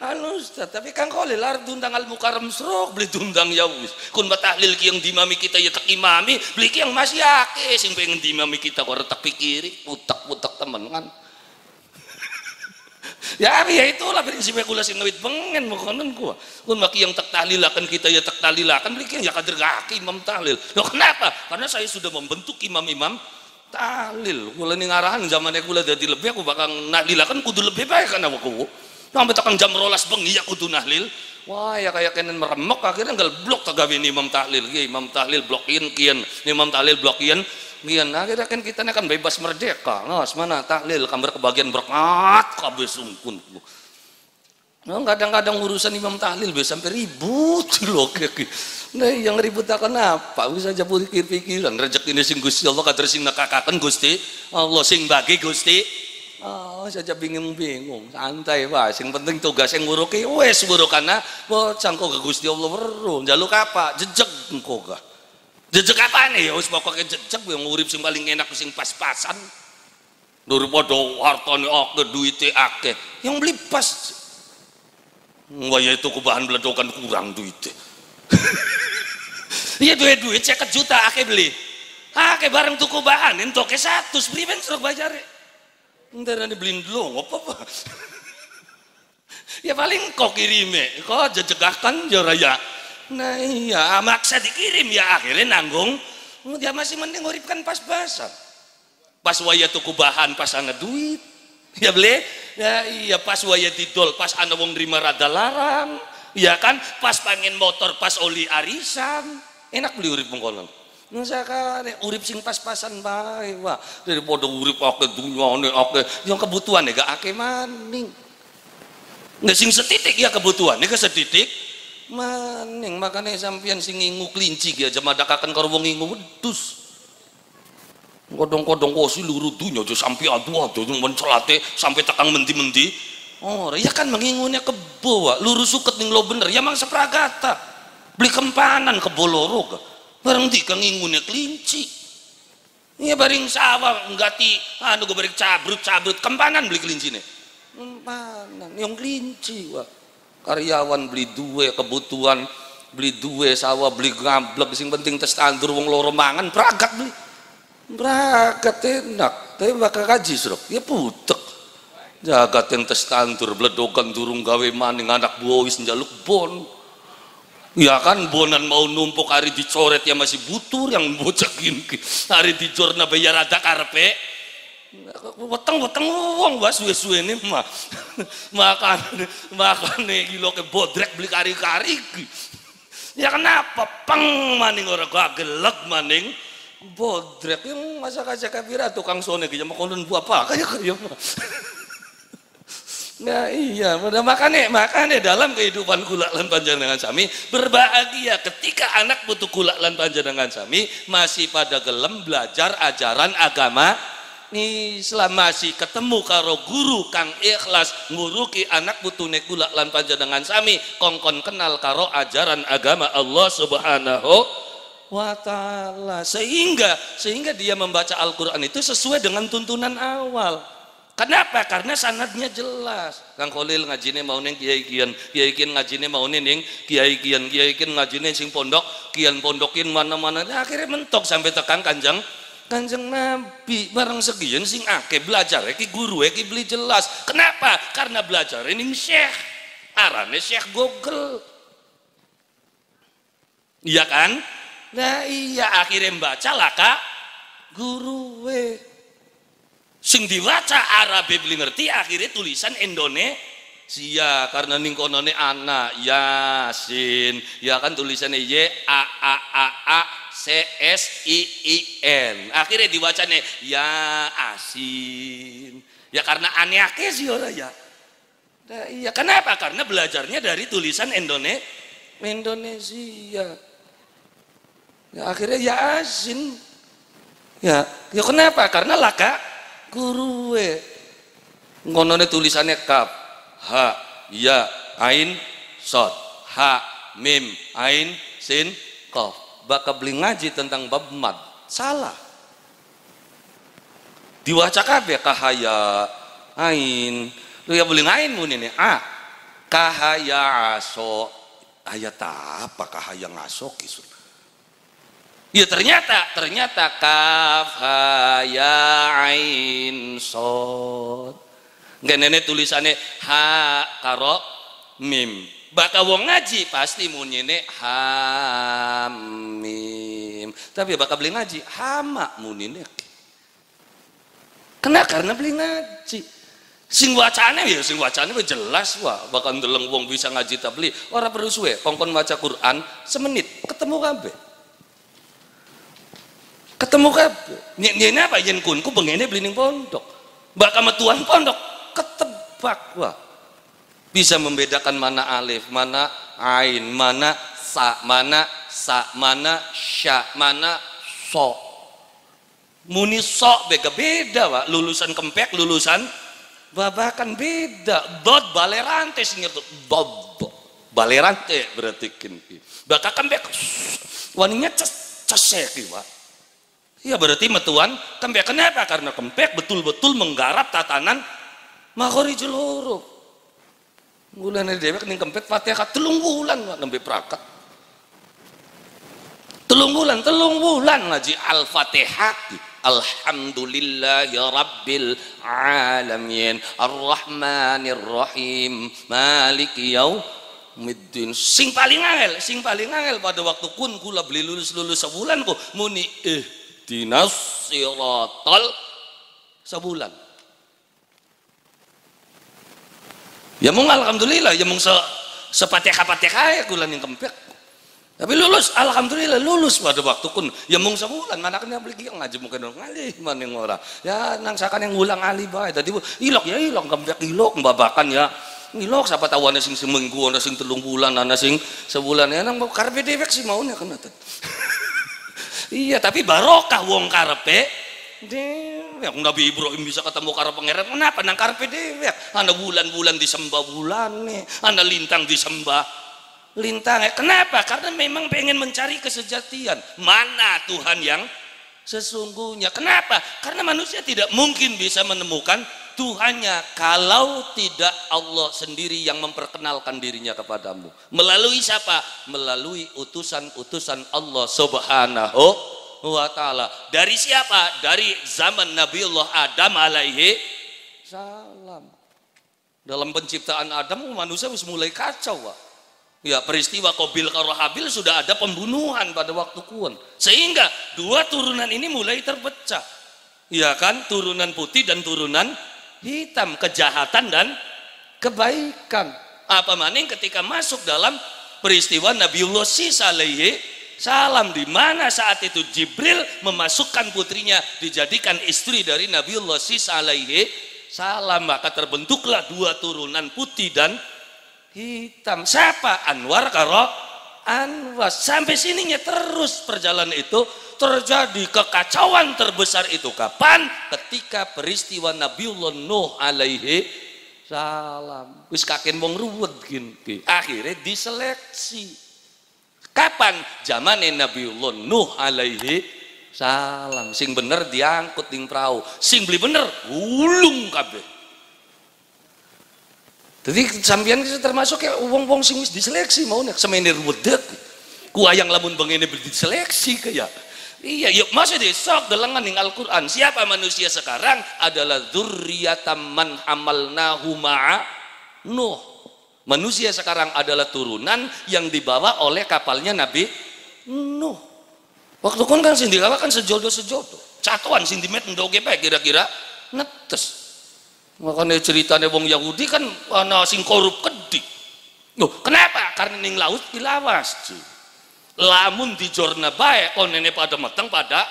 al ustad. Tapi kan kalau lar dundang al mukarrom serok beli dundang ya wis. Kun batahlil yang dimami kita ya tak imami, beli yang masih yake sing pengen dimami kita kok retak pikiri, putak-putak temen kan? Ya ya itulah prinsipnya kula sing ngawit pengen makanan ku kun maki yang tak tahlilakan kita ya tak tahlilakan beli ya kader gaki imam tahlil. Loh kenapa? Karena saya sudah membentuk imam-imam tahlil kula ini ngarahan zamannya kula jadi lebih aku bakal nahlilakan kudu lebih baik kan aku sampai tekan jam rolas bengi ya kudu nahlil wah ya kayak kenen meremek akhirnya nggak blok tagawin imam tahlil. Ya imam tahlil blokin kian. Imam tahlil blokin Bian akhirnya kan kita akan bebas merdeka. Nah, mana tahlil kamar kebagian berkat kabeh sungkun. Nah, kadang-kadang urusan imam tahlil bisa sampai ribut loh Nah, yang ribut akan apa? Bisa aja pikir-pikiran rezeki ini sing Gusti Allah kader sing nekakaken Gusti Allah sing bagi Gusti Oh, saja bingung-bingung, santai pak. Sing penting tugas yang nguruki, wes ngurukana, bocang kok Gusti Allah weruh, jaluk apa? Jejeg engko gak. Jejak apa nih? Ya wis pokoke jejak yang urip sing paling enak sing pas-pasan. Daripada hartane akeh duite akeh. Yang beli pas. Wah itu bahan beledokan kurang duitnya. Iya duit duit saya juta akeh beli. Akeh bareng tuku bahan entuk ke satu priben serok bayar. Ntar nanti beliin dulu apa apa. ya paling kok kirime, kok jejegakan joraya. Nah iya, maksa dikirim ya akhirnya nanggung. Dia masih mending nguripkan pas-pasan. Pas waya tuku bahan, pas ana duit. Ya beli? Ya iya, pas waya didol, pas ana wong nerima rada larang. Ya kan, pas pengen motor, pas oli arisan. Enak beli urip mengkonon. Misalkan urip sing pas-pasan bae, Pak. Daripada urip akeh dunyane akeh, yang kebutuhan ya gak akeh maning. Nggak sing setitik ya kebutuhan, ini setitik maning makanya sampean sing ngingu kelinci ya jam ada kakan karo wong ngingu wedus kodong-kodong kok seluruh dunia aja sampai adu adu mencelate sampai tekang mendi-mendi. Oh ya kan mengingunya kebo lurus suket ning lo bener. Ya mang sepragata. Beli kempanan kebo loro bareng di kang ngingunya kelinci? Iya baring sawah nggati anu gue baring cabrut cabrut kempanan beli kelinci nih Empanan, yang kelinci wah. Karyawan beli dua kebutuhan. Beli dua sawah beli gamblek sing penting tes tandur wong loro mangan berangkat beli berangkat enak tapi bakal kaji serok ya putek. Jagat yang tes tandur bledokan durung gawe maning anak buah wis njaluk bon. Ya kan bonan mau numpuk hari dicoret ya masih butuh yang bocah gini hari dijorna bayar ada karpe weteng weteng wong was suwe suwe ini mah makan makan nih kilo ke bodrek beli kari kari ya kenapa? Peng maning orang gak gelek maning bodrek yang masa kaca kabira tukang sone gitu mau konon buah apa kayak kayak Nah iya, udah makanya makanya dalam kehidupan kula lan panjenengan sami berbahagia ketika anak butuh kula lan panjenengan sami masih pada gelem belajar ajaran agama Islam masih ketemu karo guru kang ikhlas nguruki anak putune kula lan panjenengan sami kongkon kenal karo ajaran agama Allah Subhanahu wa taala sehingga sehingga dia membaca Al-Qur'an itu sesuai dengan tuntunan awal Kenapa? Karena sanadnya jelas. Kang Khalil ngajine mau neng kiai kian, kiai kian ngajine mau neng kiai kian, kiai kian ngajine sing pondok, kian pondokin mana-mana. Nah, akhirnya mentok sampai tekan kanjeng kanjeng Nabi bareng sekian sing ake belajar ki guru ki beli jelas. Kenapa? Karena belajar ini syekh. Arane syekh Google. Iya kan? Nah iya akhirnya baca lah kak. Guru we. Sing diwaca Arab beli ngerti akhirnya tulisan Indonesia. Karena ningkonone anak Yasin. Ya kan tulisannya Y A A A A C S I I N. Akhirnya diwacanya ya asin. Ya karena aneh sih orang ya. Nah, iya. Kenapa? Karena belajarnya dari tulisan Indone Indonesia ya akhirnya ya asin ya ya kenapa? Karena laka guruwe ngonone tulisannya kaf ha ya ain sod ha mim ain sin kof. Bakal beli ngaji tentang bab mad. Salah. Diwaca kabeh kahaya ain. Lu ya beli ngain mun ini. A kahaya aso. Ayat apa kahaya ngaso kisun Ya ternyata, ternyata kaf ha ya ain sod. Enggak nenek tulisannya ha karo mim. Baka wong ngaji pasti munyene hamim. Tapi baka beli ngaji hama munine. Kena karena beli ngaji. Sing wacane ya sing wacane jelas wah bakal ndeleng wong bisa ngaji tabli. Ora perlu suwe, kongkon maca Quran semenit ketemu kabeh ketemu kabeh nyene apa? Yen kunku bengene beli ning pondok. Mbak metuan pondok ketebak wah. Bisa membedakan mana alif mana ain mana sa mana sa mana sya mana so muni so bega beda wah lulusan kempek lulusan babakan beda. Dot balerante sing dot balerante berarti kini bakal kempek waninya ces cesek wah Ya berarti metuan kempek. Kenapa? Karena kempek betul-betul menggarap tatanan makhorijul huruf. Bulan dari dewek ning kempek Fatihah telung bulan nembe prakat. Telung bulan, telung bulan ngaji Al-Fatihah. Alhamdulillah ya Rabbil Alamin Ar-Rahmanir Rahim Maliki Yaumiddin Sing paling angel, sing paling angel pada waktu kun kula beli lulus-lulus sebulan ku muni eh dinas siratal sebulan ya mung alhamdulillah ya mung se sepateka pateka ya kulan yang kempek. Tapi lulus alhamdulillah lulus pada waktu kun. Ya mung sebulan mana kena beli yang ngaji mungkin orang ngali mana yang ora. Ya nang sakan yang ngulang ali bae. Tadi ilok ya ilok kempek ilok babakan ya. Ilok siapa tahu ana sing seminggu ana sing telung bulan ana sing sebulan. Ya nang karpe dewek sih maunya kena Iya, tapi barokah wong karepe dewek. Nabi Ibrahim bisa ketemu karo pangeran. Kenapa nang karepe dewek? Anda bulan-bulan disembah bulan nih, Anda lintang disembah lintang. Kenapa? Karena memang pengen mencari kesejatian. Mana Tuhan yang sesungguhnya? Kenapa? Karena manusia tidak mungkin bisa menemukan Tuhannya kalau tidak Allah sendiri yang memperkenalkan dirinya kepadamu melalui siapa melalui utusan-utusan Allah Subhanahu wa taala dari siapa dari zaman Nabiullah Adam alaihi salam dalam penciptaan Adam manusia harus mulai kacau Pak. Ya peristiwa Kobil karo Habil sudah ada pembunuhan pada waktu kuon. Sehingga dua turunan ini mulai terpecah. Ya kan turunan putih dan turunan hitam. Kejahatan dan kebaikan. Apa maning ketika masuk dalam peristiwa Nabiullah Sisa alaihi salam di mana saat itu Jibril memasukkan putrinya dijadikan istri dari Nabiullah Sisa alaihi salam maka terbentuklah dua turunan putih dan hitam siapa Anwar karo Anwar sampai sininya terus perjalanan itu terjadi kekacauan terbesar itu kapan? Ketika peristiwa Nabiullah Nuh alaihi salam. Wis kaken wong ruwet gini akhirnya diseleksi. Kapan? Zaman Nabiullah Nuh alaihi salam. Sing bener diangkut ning perahu. Sing beli bener ulung kabeh. Jadi sampean termasuk kayak wong-wong sing wis diseleksi mau nek semene wedek. Ku ayang lamun bengene diseleksi kaya. Iya, yuk maksudnya sok delengan ning Al-Qur'an. Siapa manusia sekarang adalah dzurriyatan man hamalnahu ma'a Nuh. Manusia sekarang adalah turunan yang dibawa oleh kapalnya Nabi Nuh. Waktu kon kan sing digawa kan sejodoh-sejodoh. Catuan sing dimet ndoge kira-kira netes makanya ceritanya wong Yahudi kan ana sing korup kedik Loh, kenapa? Karena ning laut dilawas cuy. Lamun di jorna baik, konene pada meteng pada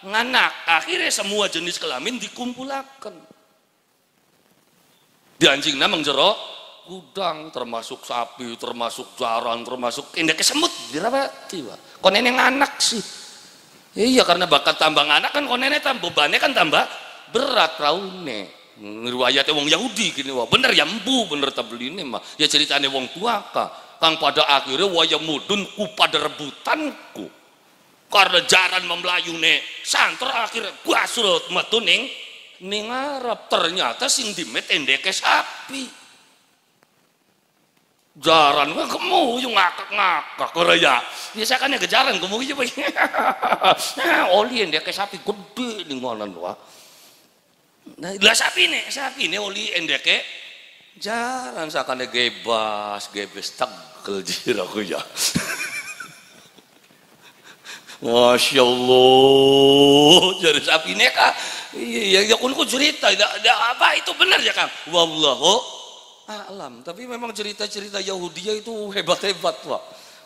nganak. Akhirnya semua jenis kelamin dikumpulakan. Di anjing namang jero gudang termasuk sapi, termasuk jaran, termasuk indek semut dirawati. Konene nganak sih. Iya karena bakat tambang anak kan konene tambah bebannya kan tambah berat raune riwayatnya wong Yahudi gini wah bener ya embu bener tabeli ini mah ya ceritanya wong tua kah kang pada akhirnya waya mudun ku pada rebutanku. Karena jaran memlayune santer akhirnya gua surut metu ning ning Arab ternyata sing dimet endeke sapi. Jaran wah kamu yang ngakak ngakak Korea biasa kan ya kejaran kamu gitu oli endeke sapi gede ning mana wah Nah, sapi nih, sapi nih oli endeke jarang sakane gebas, gebes tegel jiraku ya. Masya Allah, jadi sapi nih kak, iya, ya kun cerita, da, da, apa itu benar ya kang? Wallahu alam. Tapi memang cerita-cerita Yahudi itu hebat-hebat pak.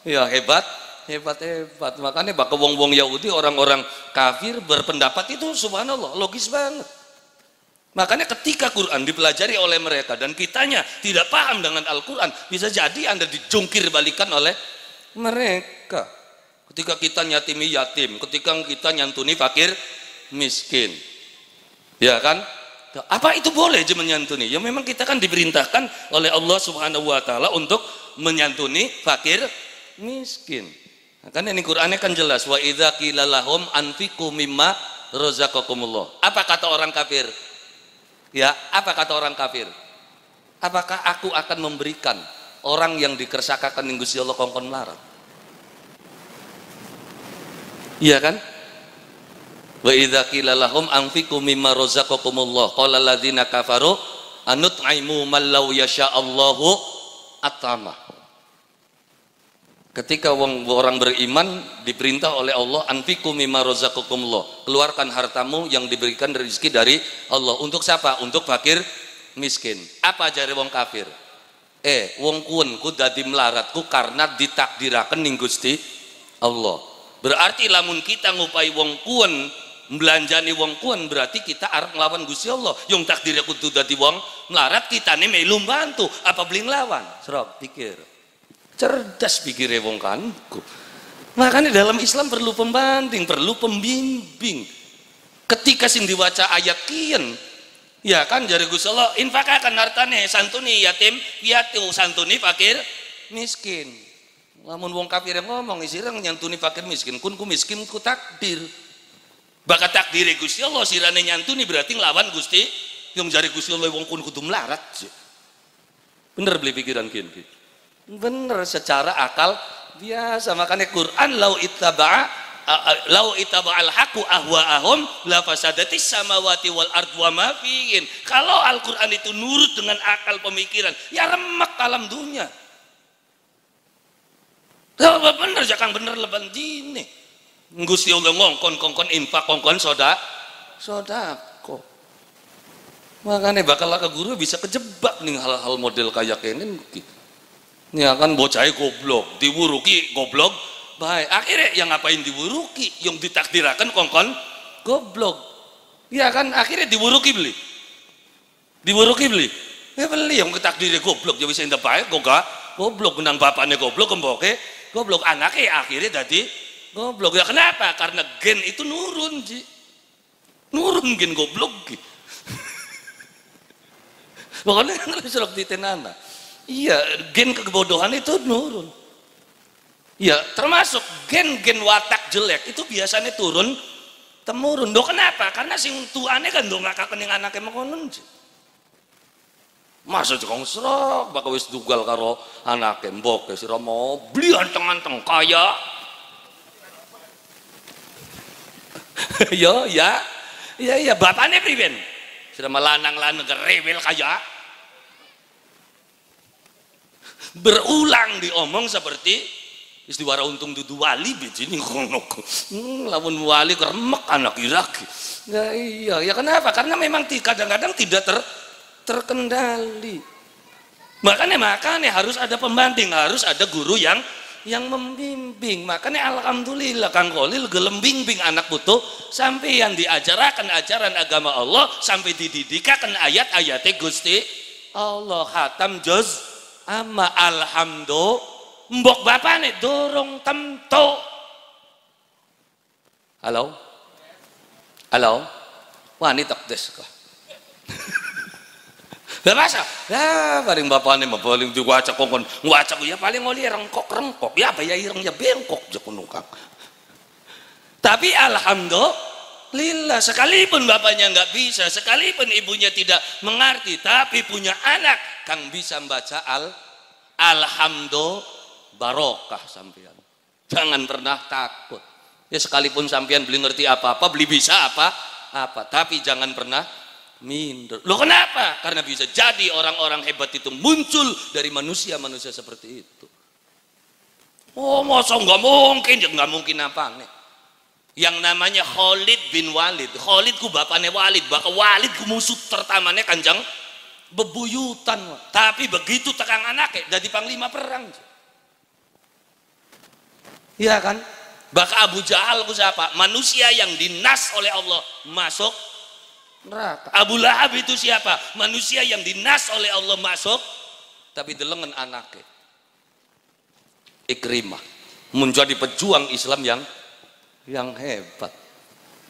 Ya hebat, hebat-hebat. Makanya bak wong-wong Yahudi, orang-orang kafir berpendapat itu subhanallah, logis banget. Makanya ketika Quran dipelajari oleh mereka dan kitanya tidak paham dengan Al-Quran, bisa jadi Anda dijungkir balikan oleh mereka. Ketika kita nyatimi yatim, ketika kita nyantuni fakir miskin. Ya kan? Apa itu boleh je menyantuni? Ya memang kita kan diperintahkan oleh Allah Subhanahu wa taala untuk menyantuni fakir miskin. Nah, kan ini Qur'annya kan jelas wa idza qila lahum anfiqu mimma razaqakumullah. Apa kata orang kafir? Ya, apa kata orang kafir? Apakah aku akan memberikan orang yang dikersakan ning Gusti Allah kongkon melarat? Iya kan? Wa idza qila lahum anfiqu mimma razaqakumullah qala alladziina kafaru anut'imu man law yasha Allahu atama. Ketika orang beriman diperintah oleh Allah anfiku mimma razaqakumullah. Keluarkan hartamu yang diberikan rezeki dari Allah. Untuk siapa? Untuk fakir miskin. Apa jari wong kafir? Eh, wong kun ku dadi melaratku karena ditakdirakan ning Gusti Allah. Berarti lamun kita ngupai wong kun belanjani wong kun berarti kita arep nglawan Gusti Allah. Yang takdirnya kudu dadi wong melarat kita nih melu bantu apa beli nglawan? Serok pikir cerdas pikirnya wong kanku makanya dalam Islam perlu pembanding perlu pembimbing. Ketika sing diwaca ayat kian ya kan jari Gus Allah infakakan hartane santuni yatim yatim santuni fakir miskin. Lamun wong kafir yang ngomong isirang nyantuni fakir miskin. Kun ku miskin ku takdir. Bakat takdir Gusti Allah sirane nyantuni berarti nglawan Gusti. Yang jari Gusti Allah wong kun kudu melarat bener beli pikiran kin bener secara akal biasa makanya Quran lau ittaba'a lau itaba'al haku ahwa'ahum la fasadatis samawati wal ard wa. Kalau Al-Qur'an itu nurut dengan akal pemikiran, ya remak alam dunia. Lah bener jakang bener leban dini. Gusti Allah ngongkon kongkon infak kongkon soda sodako. Makanya bakal ke guru bisa kejebak nih hal-hal model kayak ini. Ini akan bocah goblok, diburuki goblok, baik akhirnya yang ngapain diburuki yang ditakdirakan kongkon goblok. Ya kan akhirnya diburuki beli. Diburuki beli. Ya beli yang ketakdirnya goblok. Jadi bisa indah baik goga goblok menang bapaknya goblok kemboke. Goblok anaknya akhirnya tadi goblok. Ya kenapa? Karena gen itu nurun ji. Nurun gen goblok pokoknya harus serap di tenana iya gen kebodohan itu nurun Ya, termasuk gen-gen watak jelek itu biasanya turun temurun. Do kenapa? Karena sing tuane kan do ngakak kening anake mengkonon. Masa jekong serok bakal wis dugal karo anake mbok sira mau beli anteng-anteng kaya. Yo, ya. Ya, ya, bapaknya priben. Sudah melanang-lanang rewel kaya. Berulang diomong seperti istiwara untung dudu wali biji ini ngono hmm, lamun wali keremek anak irak nggak iya ya kenapa? Karena memang kadang-kadang tidak ter, terkendali. Makanya makanya harus ada pembanding harus ada guru yang yang membimbing. Makanya alhamdulillah Kang Kolil gelem bimbing anak putu sampai yang diajarakan ajaran agama Allah sampai dididikakan ayat-ayat Gusti Allah khatam juz amma alhamdulillah mbok bapak nih dorong temto halo halo wah ini takdes kah Lah masa? Lah paling bapakne mah paling diwaca kongkon ngwaca ya paling ngoli rengkok-rengkok. Ya apa ya ireng ya bengkok je kunukang. Tapi alhamdulillah sekalipun bapaknya nggak bisa, sekalipun ibunya tidak mengerti, tapi punya anak kang bisa membaca al alhamdulillah. Barokah sampean. Jangan pernah takut. Ya sekalipun sampean beli ngerti apa-apa beli bisa apa apa tapi jangan pernah minder. Lo kenapa? Karena bisa jadi orang-orang hebat itu muncul dari manusia-manusia seperti itu. Oh masa nggak mungkin? Ya nggak mungkin apa nih yang namanya Khalid bin Walid Khalid ku bapaknya Walid bakal Walid ku musuh tertamanya kanjang bebuyutan tapi begitu tekan anaknya jadi panglima perang Iya kan? Bahkan Abu Jahal itu siapa? Manusia yang dinas oleh Allah masuk neraka. Abu Lahab itu siapa? Manusia yang dinas oleh Allah masuk tapi delengen anaknya. Ikrimah menjadi pejuang Islam yang yang hebat.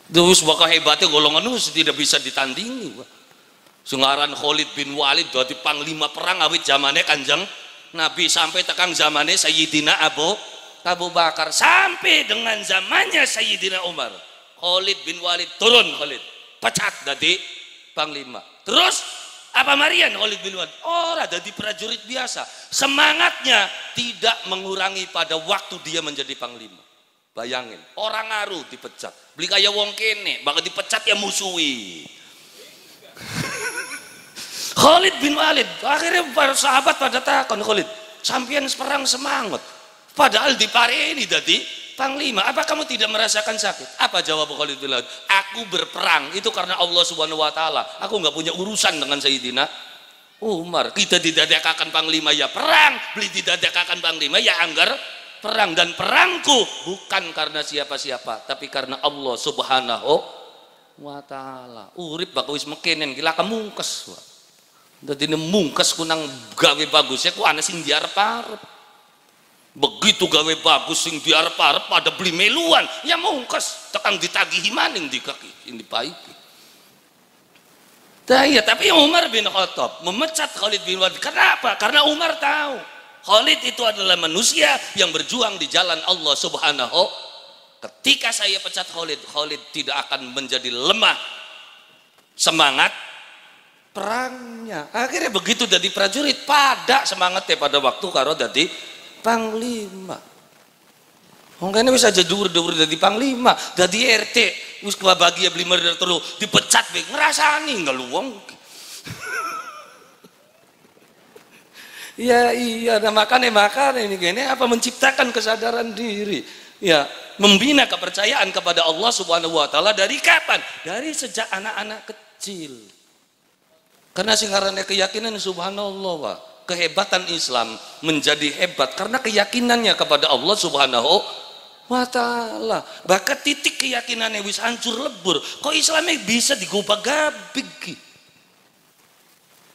Terus bakal hebatnya golongan itu tidak bisa ditandingi. Sungaran Khalid bin Walid jadi panglima perang awit zamannya kanjeng Nabi sampai tekan zamannya Sayyidina Abu Abu Bakar sampai dengan zamannya Sayyidina Umar. Khalid bin Walid turun Khalid. Pecat dari panglima. Terus apa Marian Khalid bin Walid? Oh ada di prajurit biasa. Semangatnya tidak mengurangi pada waktu dia menjadi panglima bayangin orang ngaruh dipecat beli kayak wong kene bakal dipecat ya musuhi Khalid bin Walid akhirnya para sahabat pada takon Khalid sampian perang semangat Padahal di pare ini jadi panglima. Apa kamu tidak merasakan sakit? Apa jawab Khalid bin Aku berperang itu karena Allah Subhanahu wa taala. Aku nggak punya urusan dengan Sayyidina Umar. Kita didadakakan panglima ya perang, beli didadakakan panglima ya anggar perang dan perangku bukan karena siapa-siapa, tapi karena Allah Subhanahu wa taala. Urip bakal wis mekenen gila kemungkes. Dadi mungkes kunang gawe bagusnya ku ana sing diarep-arep begitu gawe bagus sing diarep-arep pada beli meluan ya mungkes tekan ditagihi maning di kaki ini paiki nah, iya tapi Umar bin Khattab memecat Khalid bin Walid kenapa? karena Umar tahu Khalid itu adalah manusia yang berjuang di jalan Allah subhanahu. Ketika saya pecat Khalid Khalid tidak akan menjadi lemah semangat perangnya. Akhirnya begitu jadi prajurit pada semangatnya pada waktu karo jadi panglima. Mungkin bisa jadi dur-dur jadi panglima, jadi RT, wis kebahagia beli murder terus dipecat ngerasani nggak luang. Ya iya, nah makanya makanya ini gini apa menciptakan kesadaran diri. Ya, membina kepercayaan kepada Allah Subhanahu wa taala dari kapan? Dari sejak anak-anak kecil. Karena singkarannya keyakinan subhanallah, Pak. Kehebatan Islam menjadi hebat karena keyakinannya kepada Allah Subhanahu wa ta'ala bahkan titik keyakinannya wis hancur lebur kok Islamnya bisa digubah gabik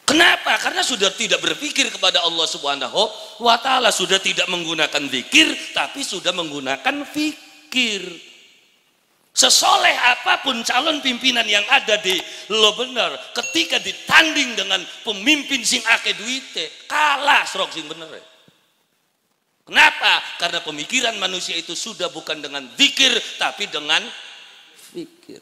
kenapa? karena sudah tidak berpikir kepada Allah subhanahu wa ta'ala sudah tidak menggunakan zikir tapi sudah menggunakan fikir sesoleh apa pun calon pimpinan yang ada di lo benar ketika ditanding dengan pemimpin sing ake duite kalah serok sing bener ya Kenapa? Karena pemikiran manusia itu sudah bukan dengan zikir tapi dengan fikir.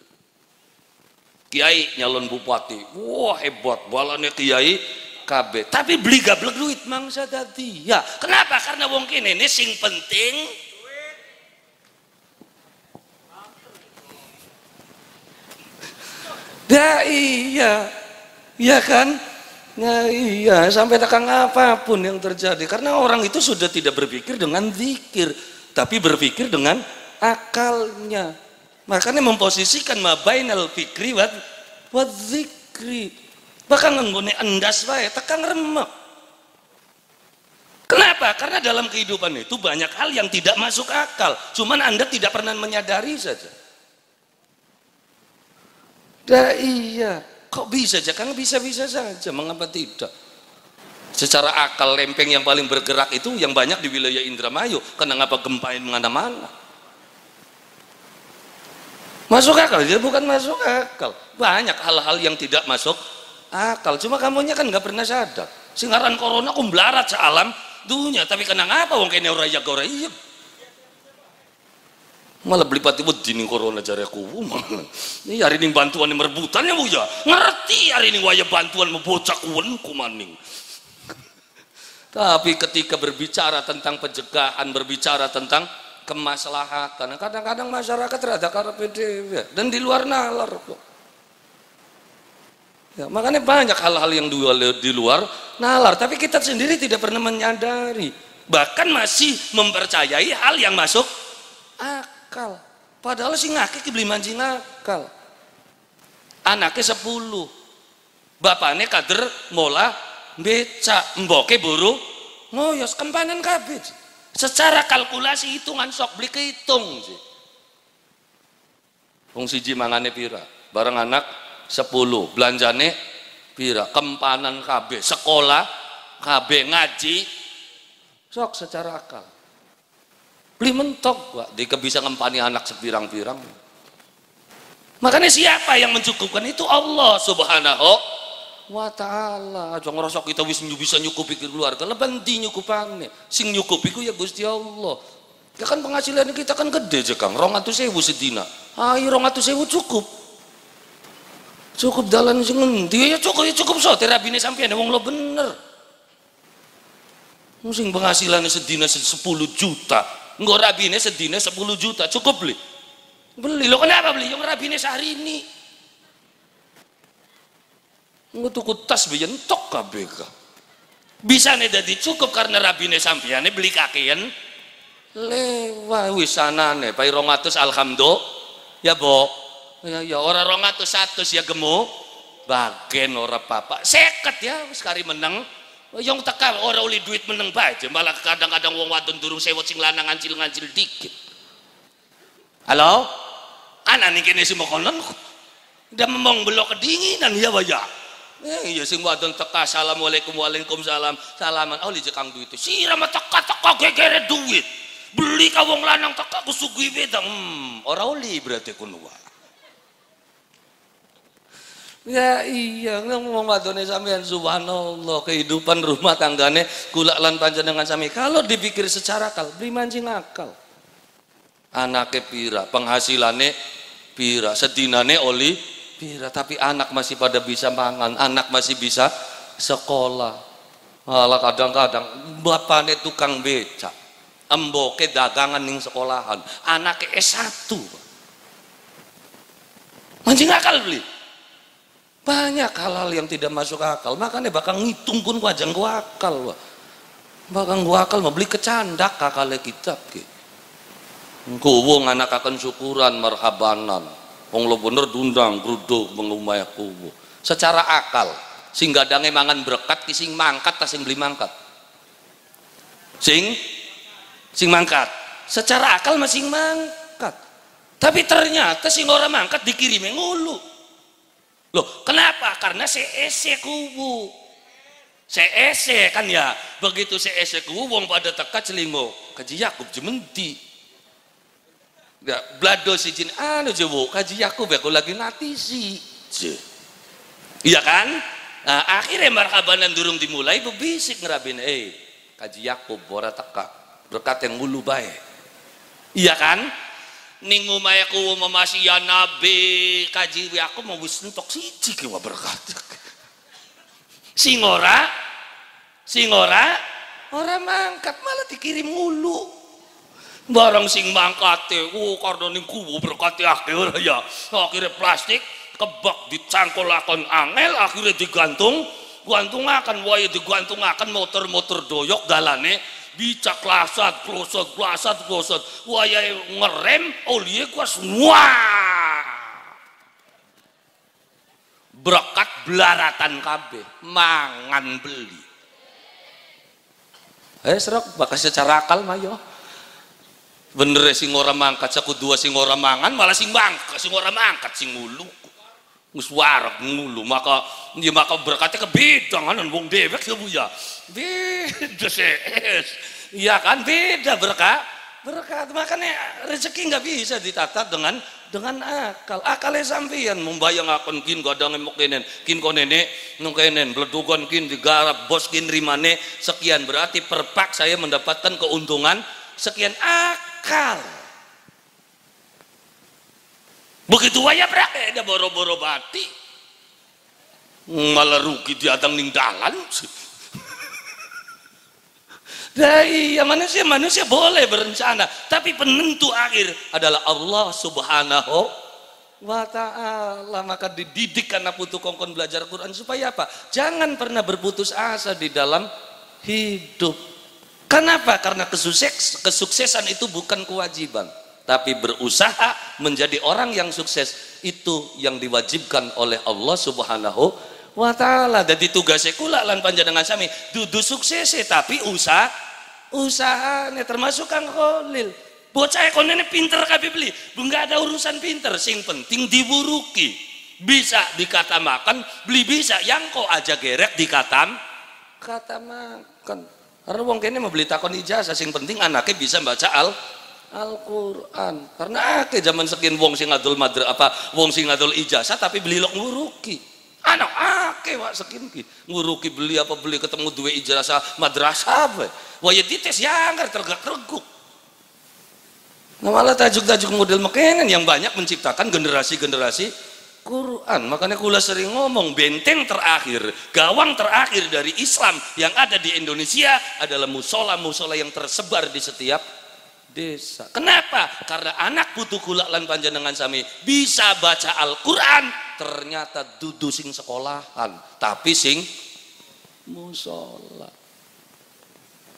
Kiai nyalon bupati, wah hebat, balanya kiai KB. Tapi beli gablek duit mangsa tadi. Ya, kenapa? Karena wong kene ini sing penting Ya iya, iya kan? Nah iya, sampai tekan apa pun yang terjadi. Karena orang itu sudah tidak berpikir dengan zikir. Tapi berpikir dengan akalnya. Makanya memposisikan mabainal fikri wat, wat zikri. Bahkan nggone endas wae, tekan remek. Kenapa? Karena dalam kehidupan itu banyak hal yang tidak masuk akal. Cuman Anda tidak pernah menyadari saja. Dah iya. Kok bisa aja? Kan bisa-bisa saja, mengapa tidak? Secara akal lempeng yang paling bergerak itu yang banyak di wilayah Indramayu. Kenapa gempain mana-mana? Masuk akal, jadi bukan masuk akal. Banyak hal-hal yang tidak masuk akal. Cuma kamunya kan nggak pernah sadar. Singaran corona kumblarat sealam dunia. Tapi kenapa wong kene ora ya ora iya malah beli pati wedi ning corona jare aku ini hari ini bantuan yang merebutan ya bu ya ngerti hari ini waya bantuan membocak kuwen kumaning tapi ketika berbicara tentang pencegahan berbicara tentang kemaslahatan kadang-kadang masyarakat terhadap karena ya. dan di luar nalar kok ya, makanya banyak hal-hal yang di luar nalar tapi kita sendiri tidak pernah menyadari bahkan masih mempercayai hal yang masuk akal. Padahal si ngake beli mancing akal. Anaknya sepuluh. Bapaknya kader mola beca. Mboke buru ngoyos kempanan kabeh. Secara kalkulasi hitungan sok beli kehitung sih. Wong siji mangane pira? Bareng anak sepuluh. Belanjane pira? Kempanan kabeh. Sekolah kabeh ngaji sok secara akal beli mentok gua dia bisa ngempani anak sepirang-pirang makanya siapa yang mencukupkan itu Allah subhanahu wa ta'ala. Aja ngerasa kita bisa bisa nyukupi keluarga. Leban di nyukupane? Sing nyukupi ku ya Gusti Allah. Ya kan penghasilan kita kan gede aja kang. Rong atu sewu sedina. Ayo rong atu sewu cukup. Cukup dalan sing ya cukup ya cukup so terabine sampean wong lo bener. Sing penghasilannya sedina 10 juta. Enggak rabine sedina 10 juta, cukup beli. Beli, lo kenapa beli? Yang rabine sehari ini. Enggak tuku tas tok KBK. Bisa nih jadi cukup karena rabine sampiane beli kakian. Lewa wisanane, pai rongatus alhamdulillah. Ya bo, ya, ya orang rongatus satu ya gemu. Bagian orang papa, seket ya, sekali menang yang teka orang oleh duit meneng bae malah kadang-kadang wong wadon durung sewot sing lanang ngancil-ngancil dikit halo anak nih kene semua konon udah memang belok kedinginan ya wajah Eh, iya sing wadon teka assalamualaikum waalaikumsalam. Salaman. Oh li jekang duit. Sirama teka teka gegere duit. Beli ka wong lanang teka kusugui beda hmm ora oli berarti kuno Ya iya, ngomong wadone sampean subhanallah kehidupan rumah tanggane kula lan panjenengan sami. Kalau dipikir secara akal, beli mancing akal. Anaknya pira, penghasilannya pira, sedinane oli pira tapi anak masih pada bisa mangan anak masih bisa sekolah. Malah kadang-kadang bapaknya tukang beca emboke dagangan ning sekolahan anaknya S1 mancing akal beli. Banyak hal-hal yang tidak masuk akal. Makanya bakal ngitung pun wajang gua akal wah. bakal gua akal mau beli kecandak kakalnya kitab ke anak akan syukuran marhabanan wong lo bener dundang gruduk mengumaya kubu secara akal sing gadange mangan berkat sing mangkat ta sing beli mangkat sing sing mangkat secara akal masing mangkat tapi ternyata sing orang mangkat dikirim ngulu Loh, kenapa? Karena CEC kubu. CEC kan ya. Begitu CEC kubu wong pada teka celingo. Kaji Yakub jementi. Ya, blado si jin. Anu jewo kaji Yakub ya lagi natisi. Iya kan? Nah, akhirnya marhabanan durung dimulai bebisik ngerabin. Eh kaji Yakub bora teka. Berkat yang mulu baik. Iya kan? ning omahe aku memasi ya nabi kaji aku mau wis entok siji ki berkat. Sing ora sing ora ora mangkat malah dikirim mulu barang sing mangkate oh karena ning kuwu berkati akeh ora ya. Akhirnya plastik kebak dicangkul lakon angel akhirnya digantung gantung akan waya digantung akan motor-motor doyok dalane bicak lasat klosot lasat klosot. Waya ngerem oli gua semua. Berkat belaratan kabeh mangan beli. Eh serok bakal secara akal mayo bener sing ora mangkat saku dua sing ora mangan malah sing mangkat sing ora mangkat sing ngulu. Wis wareg ngulu maka ya maka berkatnya kebidangan wong dewek ya bu ya. Beda sih iya kan beda berkat berkat. Makanya rezeki nggak bisa ditata dengan dengan akal. Akalnya sampeyan membayang akon kin gadang emok kenen kin konene nung kenen beledugan kin digarap bos kin rimane sekian. Berarti perpak saya mendapatkan keuntungan sekian. Akal begitu aja berarti ada boro-boro bati malah rugi diadang ning dalan Nah, iya manusia manusia boleh berencana, tapi penentu akhir adalah Allah Subhanahu wa taala. Maka dididik karena putu kongkon belajar Quran supaya apa? Jangan pernah berputus asa di dalam hidup. Kenapa? Karena kesukses, kesuksesan itu bukan kewajiban, tapi berusaha menjadi orang yang sukses. Itu yang diwajibkan oleh Allah Subhanahu wa taala. Jadi tugasnya kula lan panjenengan sami dudu sukses tapi usaha usahanya termasuk Kang Kholil bocah ekon ini pinter kabeh beli. Nggak ada urusan pinter. Sing penting diburuki bisa dikata makan beli bisa. Yang kok aja gerek dikatam kata makan karena wong kene mau beli takon ijazah sing penting anaknya bisa baca al Al-Quran. Karena ake zaman sekian wong sing ngadul madra apa wong sing ngadul ijazah tapi beli lok nguruki. Anak ake wak sekin ki. Nguruki beli apa beli ketemu dua ijazah madrasah apa. Waya dites yanggar tergak terguk nah malah tajuk-tajuk model makanan yang banyak menciptakan generasi-generasi Quran makanya kula sering ngomong benteng terakhir gawang terakhir dari Islam yang ada di Indonesia adalah musola-musola yang tersebar di setiap desa. Kenapa? Karena anak putu kula lan panjenengan sami bisa baca Al-Qur'an, ternyata dudu sing sekolahan, tapi sing musola.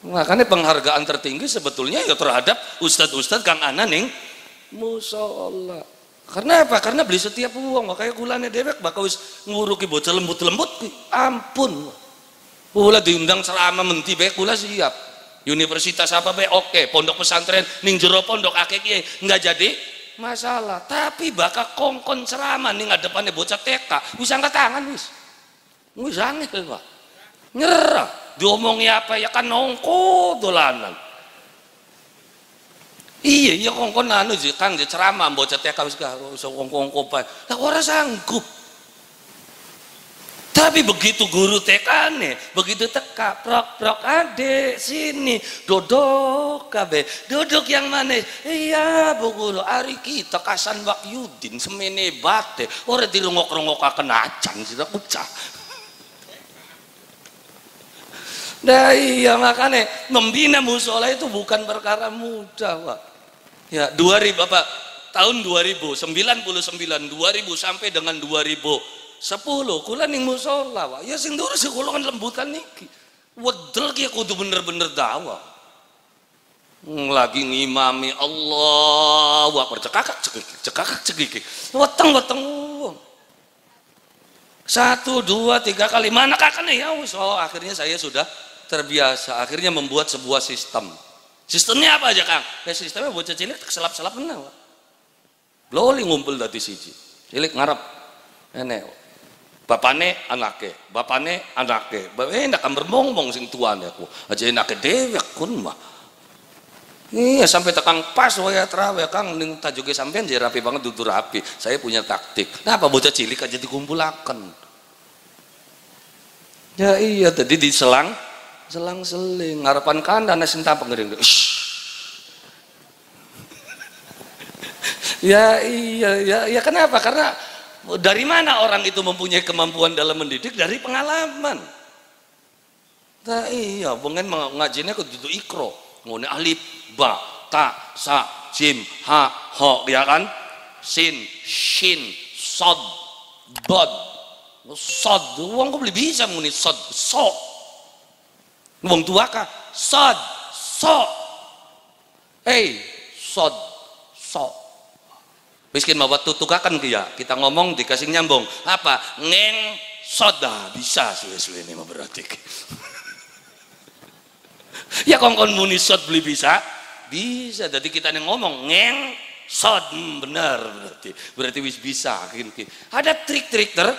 Makanya penghargaan tertinggi sebetulnya ya terhadap ustadz-ustadz kang ana ning musola. Karena apa? Karena beli setiap uang, makanya gulane dewek bakal wis nguruki bocah lembut-lembut, ampun. Pula diundang ceramah menti bae kula siap. Universitas apa be? Oke pondok pesantren ning jero pondok akeh kiye nggak jadi masalah. Tapi bakal kongkon ceramah ning depannya bocah TK wis angkat tangan wis. Wis angel pak. Nyerah. Diomongi apa? Ya kan nongko dolanan iya iya kongkon anu kan ceramah bocah TK wis gak usah kongko kongko lah ora sanggup Tapi begitu guru TK nih, begitu teka, prok prok ade sini, duduk kabe, duduk yang mana? Iya bu guru, hari kita kasan Wak Yudin semene bate, orang dirungok rungok akan acan sudah pecah. Nah iya makanya membina musola itu bukan perkara mudah pak. Ya 2000 apa tahun 2000 99 2000 sampai dengan 2000 sepuluh kula ning musola wa ya sing durus kula kan lembutan niki. Wedel ki kudu bener-bener dakwah lagi ngimami Allah akbar cekakak cekik cekakak cekik weteng weteng satu dua tiga kali mana kakaknya ya wis oh akhirnya saya sudah terbiasa. Akhirnya membuat sebuah sistem sistemnya apa aja kang? Ya sistemnya buat cilik selap selap menang loli ngumpul dari siji. Cilik ngarep enek bapane anake bapane anake. Eh nak bermong-mong sing tuane aku. Aja enake dewek kun mah iya sampai tekang pas waya terawih kang. Ning tajuge sampean jadi rapi banget duduk rapi. Saya punya taktik. Kenapa bocah cilik aja dikumpulakan ya iya tadi di selang selang seling harapan kanda nasi tampang ngering ya iya ya ya kenapa karena dari mana orang itu mempunyai kemampuan dalam mendidik? Dari pengalaman. Nah iya, pengen mengajinya ke duduk ikro. Ngone alif, ba, ta, sa, jim, ha, ho, ya kan? Sin, shin, sod, bod, sod. Uang kok beli bisa muni sod, so. Uang tua kah? Sod, so. Hey, sod, so miskin mawat tutukakan ya. Kita ngomong dikasih nyambung. Apa? Ngeng soda bisa suwe-suwe ini mah berarti. Ya kongkon muni sod beli bisa? Bisa. Jadi kita yang ngomong ngeng sod. Hmm, benar berarti. Berarti wis bisa ada trik-trik ter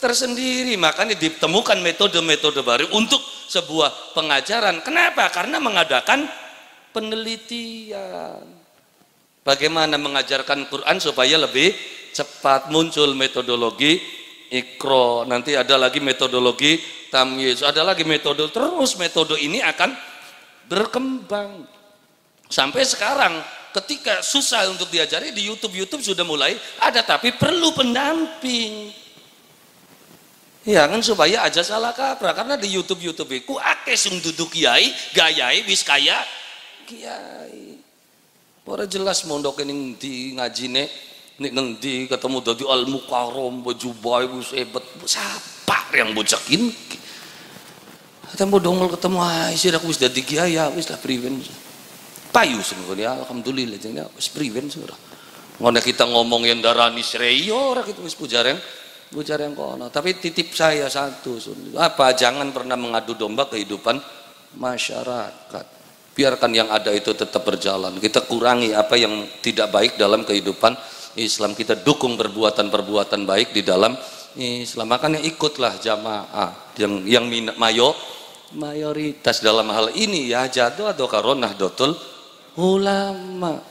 tersendiri makanya ditemukan metode-metode baru untuk sebuah pengajaran kenapa karena mengadakan penelitian Bagaimana mengajarkan Quran supaya lebih cepat muncul metodologi ikro. Nanti ada lagi metodologi tamyiz, ada lagi metode terus metode ini akan berkembang. Sampai sekarang ketika susah untuk diajari di YouTube YouTube sudah mulai ada tapi perlu pendamping. Ya kan supaya aja salah kaprah. Karena di YouTube YouTube itu akeh sing duduk kiai, gayai wis kaya kiai. Ora jelas mondok ini di ngajine nek ngendi ketemu dadi al mukarram baju bae wis hebat. Siapa yang bocah ini ketemu dongol ketemu ay sih aku wis dadi kiai ya wis lah priwen. Payu sungguh ya alhamdulillah jadi wis priwen sudah ngono kita ngomong yang darani sreyo ora kita wis pujaren pujaren kono. Tapi titip saya satu apa? Jangan pernah mengadu domba kehidupan masyarakat. Biarkan yang ada itu tetap berjalan. Kita kurangi apa yang tidak baik dalam kehidupan Islam. Kita dukung perbuatan-perbuatan baik di dalam Islam. Makanya ikutlah jamaah yang yang mayo mayoritas dalam hal ini. Ya jatuh atau karonah dotul ulama.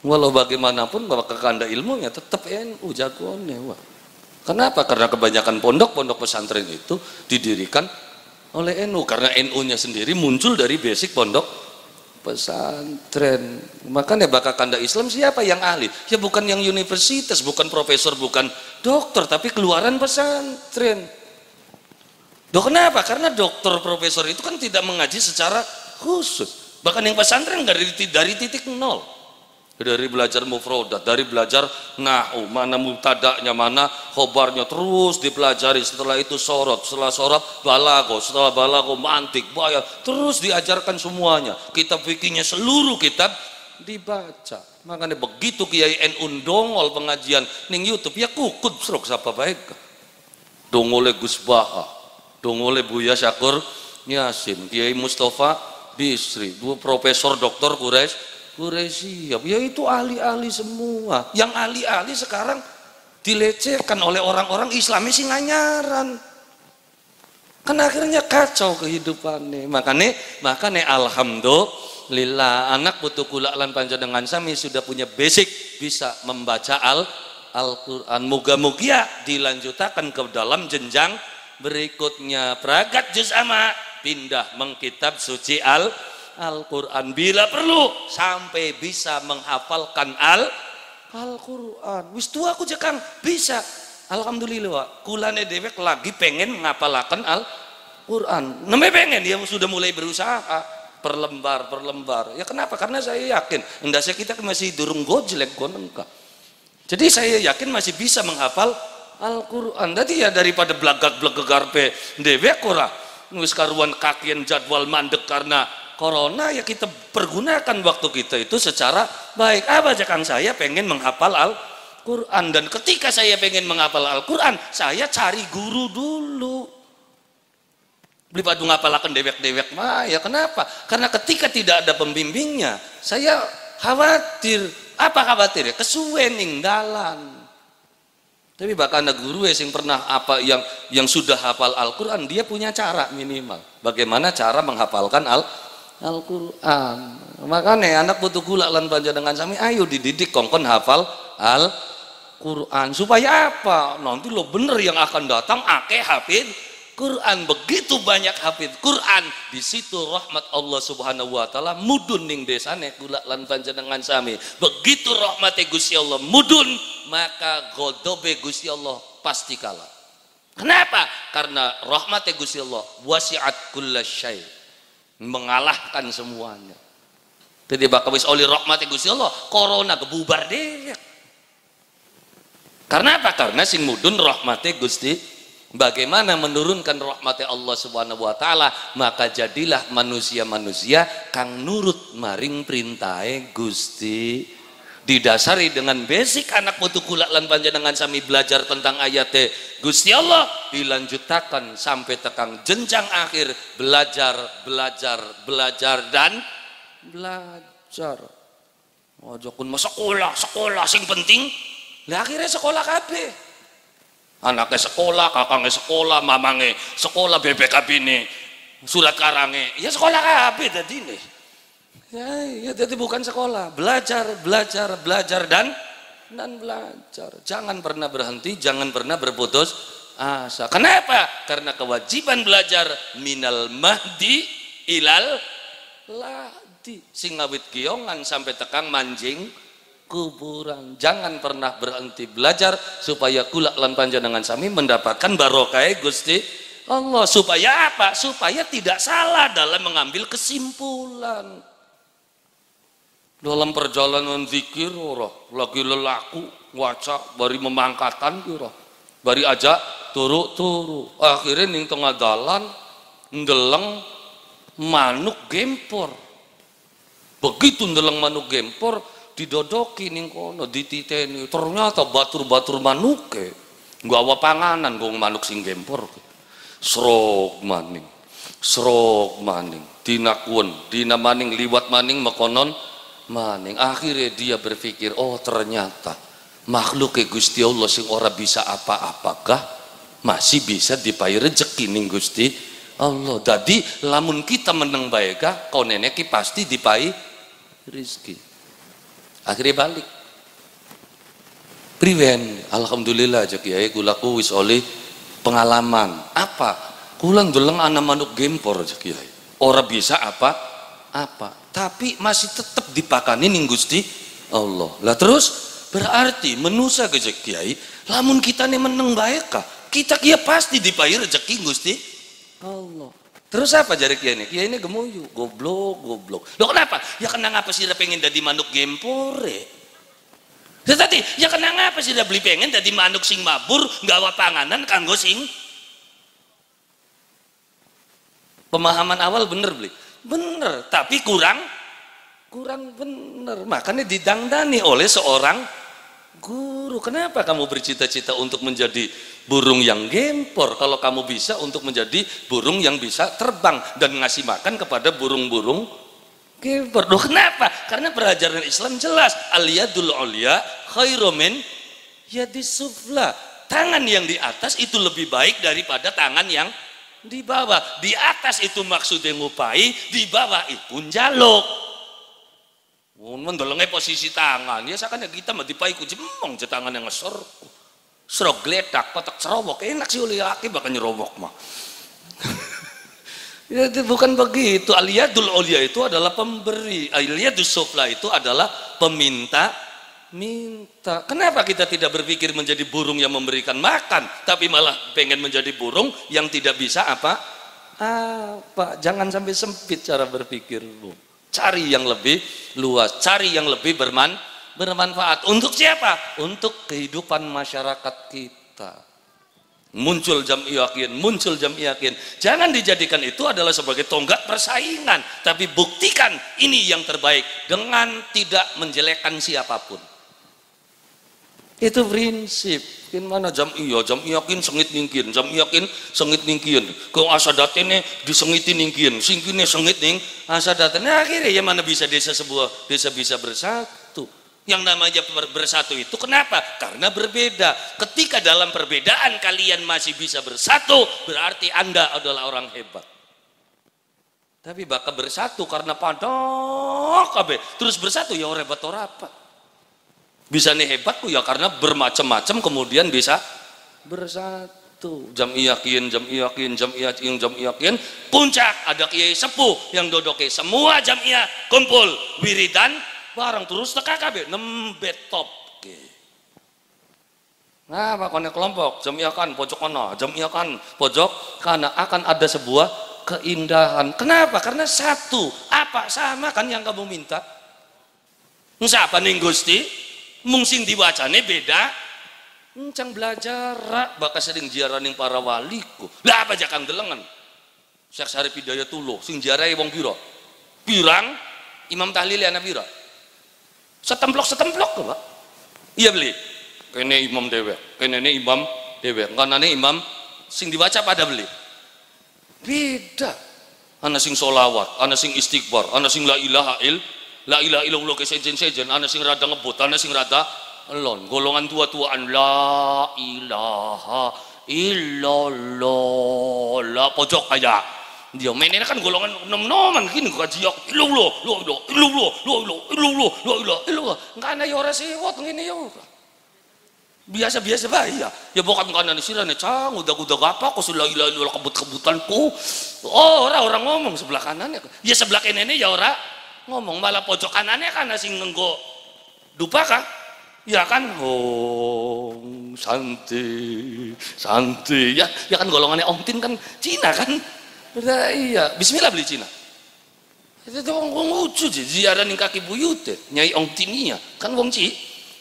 Walau bagaimanapun bahwa kekanda ilmunya tetap NU jagoannya. Wah kenapa karena kebanyakan pondok-pondok pesantren itu didirikan oleh NU karena NU-nya sendiri muncul dari basic pondok pesantren. Makanya bakal kanda Islam siapa yang ahli? Ya bukan yang universitas, bukan profesor, bukan dokter, tapi keluaran pesantren. Dok kenapa? Karena dokter profesor itu kan tidak mengaji secara khusus. Bahkan yang pesantren dari, dari titik nol dari belajar mufrodat, dari belajar nahu, mana mutadaknya, mana khobarnya, terus dipelajari. Setelah itu sorot, setelah sorot balago, setelah balago mantik, bayar, terus diajarkan semuanya. Kitab fikihnya seluruh kitab dibaca. Makanya begitu Kiai NU dongol pengajian ning YouTube ya kukut serok siapa baik. Dongole Gus Baha, dongole Buya Syakur Yasin, Kiai Mustafa Bisri, dua profesor doktor Quraisy Quraisy ya itu ahli-ahli semua. Yang ahli-ahli sekarang dilecehkan oleh orang-orang Islami sih nganyaran. Kan akhirnya kacau kehidupannya. Makanya makanya alhamdulillah anak butuh kulalan dengan sami sudah punya basic bisa membaca al Al-Quran. Moga-moga dilanjutkan ke dalam jenjang berikutnya. Peragat juz ama pindah mengkitab suci al Al-Quran bila perlu sampai bisa menghafalkan al Al-Quran. Wis tua aku jekang bisa. Alhamdulillah kulane dewek lagi pengen ngapalakan Al-Quran. Namanya pengen dia sudah mulai berusaha. Perlembar perlembar. Ya kenapa? Karena saya yakin saya kita masih durung gojlek gonengka jadi saya yakin masih bisa menghafal Al-Quran. Jadi ya daripada belagak belagak garpe dewek ora? Nulis karuan kakian jadwal mandek karena corona ya kita pergunakan waktu kita itu secara baik. Apa aja kan saya pengen menghafal Al-Quran. Dan ketika saya pengen menghafal Al-Quran saya cari guru dulu. Beli padu ngapalakan dewek-dewek mah ya kenapa? Karena ketika tidak ada pembimbingnya saya khawatir. Apa khawatir? Ya kesuwening dalan. Tapi bahkan ada guru yang pernah apa yang yang sudah hafal Al-Quran dia punya cara minimal. Bagaimana cara menghafalkan Al-Quran Al-Quran. Makanya anak butuh gula lan dengan sami ayo dididik kongkon hafal Al-Quran. Supaya apa? Nanti lo bener yang akan datang ake hafid Quran. Begitu banyak hafid Quran di situ rahmat Allah Subhanahu wa taala mudun ning desane gula lan dengan sami. Begitu rahmat Gusti Allah mudun maka godobe Gusti Allah pasti kalah. Kenapa? Karena rahmat Gusti Allah wasiat kullasyai mengalahkan semuanya. Jadi bakal wis oleh rahmat Gusti Allah corona kebubar deh karena apa? Karena sing mudun rahmatnya Gusti. Bagaimana menurunkan rahmatnya Allah subhanahu wa ta'ala maka jadilah manusia-manusia kang nurut maring perintahnya Gusti didasari dengan basic anak putu kula lan panjenengan sami belajar tentang ayat Gusti Allah dilanjutkan sampai tekang jenjang akhir belajar belajar belajar dan belajar. Ojo kun sekolah sekolah sing penting lah akhirnya sekolah kabeh. Anaknya sekolah kakaknya sekolah mamangnya sekolah BPKB ini surat karange. Ya sekolah kabeh tadi nih Ya, ya jadi bukan sekolah, belajar, belajar, belajar dan dan belajar. Jangan pernah berhenti, jangan pernah berputus asa. Kenapa? Karena kewajiban belajar minal mahdi ilal ladi. Sing ngawit giongan sampai tekang manjing kuburan. Jangan pernah berhenti belajar supaya kulak lan panjenengan sami mendapatkan barokah Gusti Allah. Supaya apa? Supaya tidak salah dalam mengambil kesimpulan dalam perjalanan zikir ora. Lagi lelaku waca bari memangkatan kira bari aja turu-turu akhirnya ning tengah dalan ndeleng manuk gempor. Begitu ndeleng manuk gempor didodoki ning kono dititeni. Ternyata batur-batur manuke nggawa panganan gong manuk sing gempor. Srok maning srok maning. Dina kuwen dina maning liwat maning mekonon maning akhirnya dia berpikir oh ternyata makhluk ke Gusti Allah sing ora bisa apa-apakah masih bisa dipai rezeki ning Gusti Allah. Jadi lamun kita meneng baik kau nenek pasti dipai rizki akhirnya balik. Priwen alhamdulillah aja kiai gulaku wis oleh pengalaman. Apa? Kulang deleng anak manuk gempor aja kiai. Ora bisa apa apa tapi masih tetap dipakani ning Gusti Allah. Lah terus berarti menusa gejek kiai lamun kita nih meneng baik kita kia pasti dipayu rezeki Gusti Allah. Terus apa jari kiai ini? Kiai ini gemuyu goblok goblok. Lo kenapa? Ya kenang apa sih pengen jadi manuk gempore? Tetapi ya kenang apa sih beli pengen jadi manuk sing mabur gawa panganan kanggo sing? Pemahaman awal bener beli bener tapi kurang kurang bener. Makanya didangdani oleh seorang guru. Kenapa kamu bercita-cita untuk menjadi burung yang gempor? Kalau kamu bisa untuk menjadi burung yang bisa terbang dan ngasih makan kepada burung-burung gempor. Loh, kenapa? Karena pelajaran Islam jelas. Aliyadul ulia khairomen yadisufla tangan yang di atas itu lebih baik daripada tangan yang di bawah. Di atas itu maksudnya ngupai di bawah itu jaluk. Mendelenge posisi tangan. Ya seakan kita mah dipai ku jemong tangan yang ngesor. Serok gledak kotak cerobok. Enak sih oleh laki bakal nyerobok mah. Ya, bukan begitu. Aliyadul ulia itu adalah pemberi. Aliyadul sufla itu adalah peminta minta. Kenapa kita tidak berpikir menjadi burung yang memberikan makan, tapi malah pengen menjadi burung yang tidak bisa apa? Apa? Jangan sampai sempit cara berpikirmu. Cari yang lebih luas, cari yang lebih berman bermanfaat. Untuk siapa? Untuk kehidupan masyarakat kita muncul jam yakin, muncul jam yakin. Jangan dijadikan itu adalah sebagai tonggak persaingan, tapi buktikan ini yang terbaik dengan tidak menjelekkan siapa pun. Itu prinsip. Kin mana jam iya, jam yakin sengit ningkin, jam yakin sengit ningkin. Kau asadatene disengiti ningkin, singkine sengit ning asadatene. Akhirnya ya mana bisa desa sebuah desa bisa bersatu. Yang namanya bersatu itu kenapa? Karena berbeda. Ketika dalam perbedaan kalian masih bisa bersatu, berarti Anda adalah orang hebat. Tapi bakal bersatu karena padok kabe. Terus bersatu ya orang hebat orang apa? Bisa nih hebatku ya karena bermacam-macam kemudian bisa bersatu. Jam yakin, jam yakin, jam yakin, jam yakin. Puncak ada kiai sepuh yang dodoke semua jam iya kumpul wiridan barang terus teka kabeh nembet top Nah, makanya kelompok jam kan pojok kono, jam kan pojok karena akan ada sebuah keindahan. Kenapa? Karena satu, apa sama kan yang kamu minta? Siapa nih Gusti? Mungkin diwacane beda. Encang belajar, bakal sering ziarah ning para waliku. Lah apa jakang delengan? Syekh Syarif Hidayatullah sing ziarahi wong pira? Pirang Imam Tahlil anak pira? setemplok setemplok kok pak iya beli kene imam dewe kene ini imam dewe karena imam sing dibaca pada beli beda ana sing solawat ana sing istighfar ana sing la ilaha il la ilaha illallah ke sejen sejen ana sing rada ngebut ana sing rada elon. Golongan tua-tuaan la ilaha illallah. La pojok aja. Dia mainnya kan golongan nom noman gini kaji yak ilu lo lo lo ilu lo lo lo ilu lo lo lo ilu lo nggak ada yora sewot gini ya. Biasa biasa baik ya ya bukan karena di sini cang udah udah apa kok sudah ilah ilah kebut kebutanku oh orang orang ngomong sebelah kanannya. Ya sebelah kanannya ya orang ngomong malah pojok kanannya kan nasi ngenggo dupa kan ya kan oh santai santai ya ya kan golongannya om tin kan Cina kan Nah, iya, bismillah beli Cina. Itu tuh wong lucu sih, ziarah ning kaki buyut nyai ong tinia, kan wong Ci,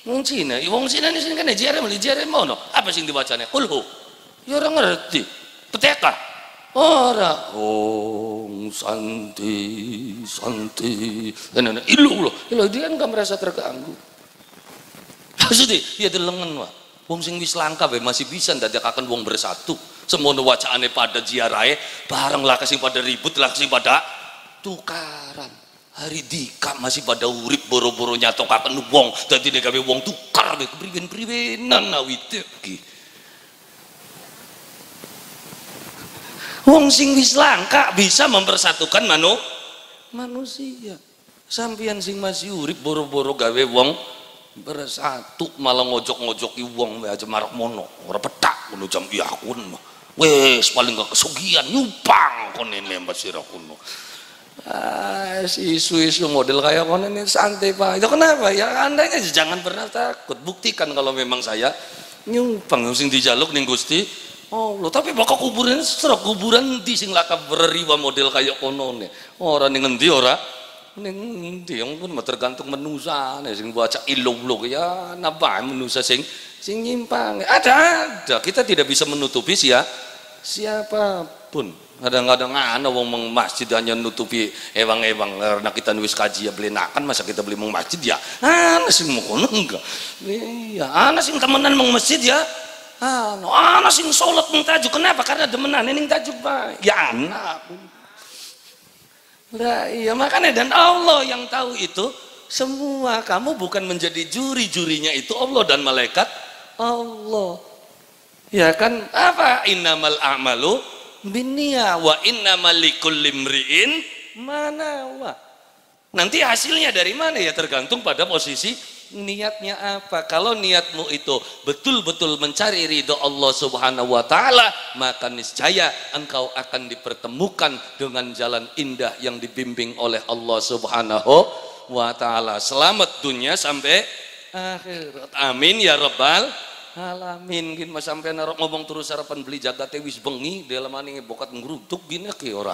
wong Cina, wong Cina ini kan ziarah beli ziarah mana? Apa sih dibacanya? Kulhu. Ya orang ngerti. Peteka. Ora, oh santi, santi. Kan ilu loh, ilu dia kan gak merasa terganggu. Maksudnya, ya delengen wah. Wong sing wis langka masih bisa ndadekaken wong bersatu semono wacaane pada ziarahe bareng lah kasih pada ribut lah kasih pada tukaran hari dika masih pada urip boro-boro nyatokaken wong dadi nek gawe wong tukar be kepriwen-priwenan awite iki wong sing wis langka bisa mempersatukan manu manusia. Sampeyan sing masih urip boro-boro gawe wong bersatu malah ngojok-ngojoki wong aja marak mono. Ora petak ngono jam iya kun wes paling gak kesugihan nyupang kon ini mbak sirah kuno. Ah, isu-isu model kayak kon ini santai pak. Itu kenapa? Ya andanya jangan pernah takut. Buktikan kalau memang saya nyumpang sing dijaluk nih gusti lo tapi bakal kuburan setelah kuburan di sing laka beriwa model kayak kono nih orang nih ngendi ora? Ning yang pun tergantung menusa nih sing baca ilmu ya napa menusa sing sing nyimpang? Ada ada. Kita tidak bisa menutupi sih ya siapa pun. Kadang-kadang ana wong masjid hanya nutupi ewang-ewang. Karena kita nulis kaji ya beli nakan masa kita beli meng masjid ya? Ana sing mau enggak. Iya ana sing temenan meng masjid ya ano ana sing sholat meng tajuk. Kenapa? Karena demenan. Ini tajuk pak. Ya anak. Lah iya. Makanya dan Allah yang tahu itu semua kamu bukan menjadi juri-jurinya itu Allah dan malaikat Allah. Ya kan? Apa? Innamal a'malu binniya wa innamal likulli imri'in mana wa. Nanti hasilnya dari mana? Ya tergantung pada posisi niatnya apa? Kalau niatmu itu betul-betul mencari ridho Allah Subhanahu wa taala, maka niscaya engkau akan dipertemukan dengan jalan indah yang dibimbing oleh Allah Subhanahu wa taala. Selamat dunia sampai akhirat. Amin ya rabbal alamin. Gin mas sampai narok ngomong terus harapan beli jagat wis bengi dalam ani bokat ngeruduk gini ki ora.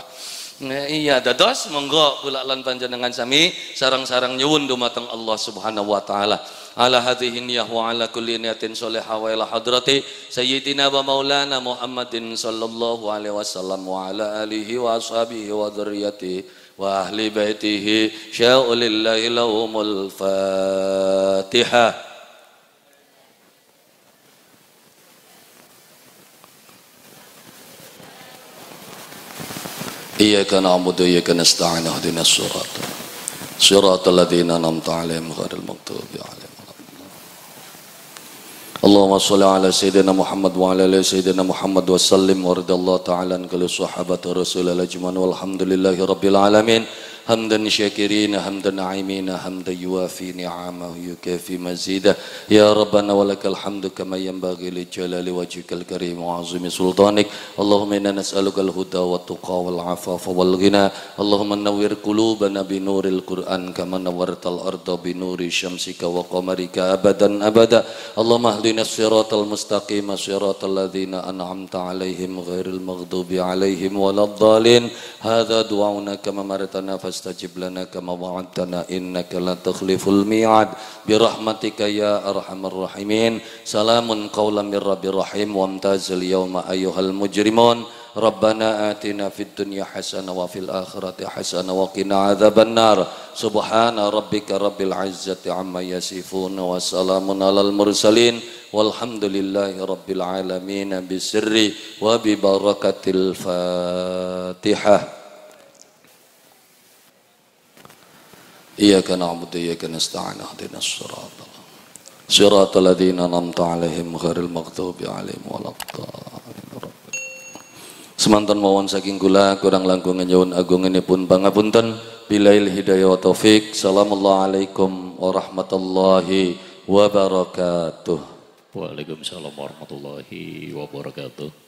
Nah, iya dados monggo kula lan panjenengan sami sarang-sarang nyuwun dumateng Allah Subhanahu wa taala. Ala hadhihi niyah wa ala kulli niyatin sholihah wa ila hadrati sayyidina wa maulana Muhammadin sallallahu alaihi wasallam wa ala alihi wa ashabihi wa dzurriyyatihi wa ahli baitihi sya'ulillahi lahumul fatihah. إياك نعبد وإياك نستعين اهدنا الصراط صراط الذين أنعمت عليهم غير المغضوب عليهم اللهم صل على سيدنا محمد وعلى آل سيدنا محمد وسلم ورضي الله تعالى عن كل صحابة رسول الله أجمعين والحمد لله رب العالمين. حمدا شاكرين حمدا ناعمين حمدا يوافي نعمه يكافي مزيدا يا ربنا ولك الحمد كما ينبغي لجلال وجهك الكريم وعظيم سلطانك. اللهم إنا نسألك الهدى والتقى والعفاف والغنى. اللهم نور قلوبنا بنور القرآن كما نورت الأرض بنور شمسك وقمرك أبدا أبدا. اللهم اهدنا الصراط المستقيم صراط الذين أنعمت عليهم غير المغضوب عليهم ولا الضالين. هذا دعاؤنا كما مرتنا فاستجب لنا كما وعدتنا إنك لا تخلف الميعاد. برحمتك يا أرحم الراحمين. سلام قولا من رب رحيم وامتاز اليوم أيها المجرمون. ربنا آتنا في الدنيا حسنة وفي الآخرة حسنة وقنا عذاب النار. سبحان ربك رب العزة عما يصفون وسلام على المرسلين. والحمد لله رب العالمين بسر وببركة الفاتحة. إياك نعبد وإياك نستعين اهدنا الصراط صراط الذين أنعمت عليهم غير المغضوب عليهم ولا الضالين Semantan mawon saking kula kurang langkung nyuwun agung ini pun pangapunten bilail hidayah wa taufik. Assalamualaikum warahmatullahi wabarakatuh. Waalaikumsalam warahmatullahi wabarakatuh.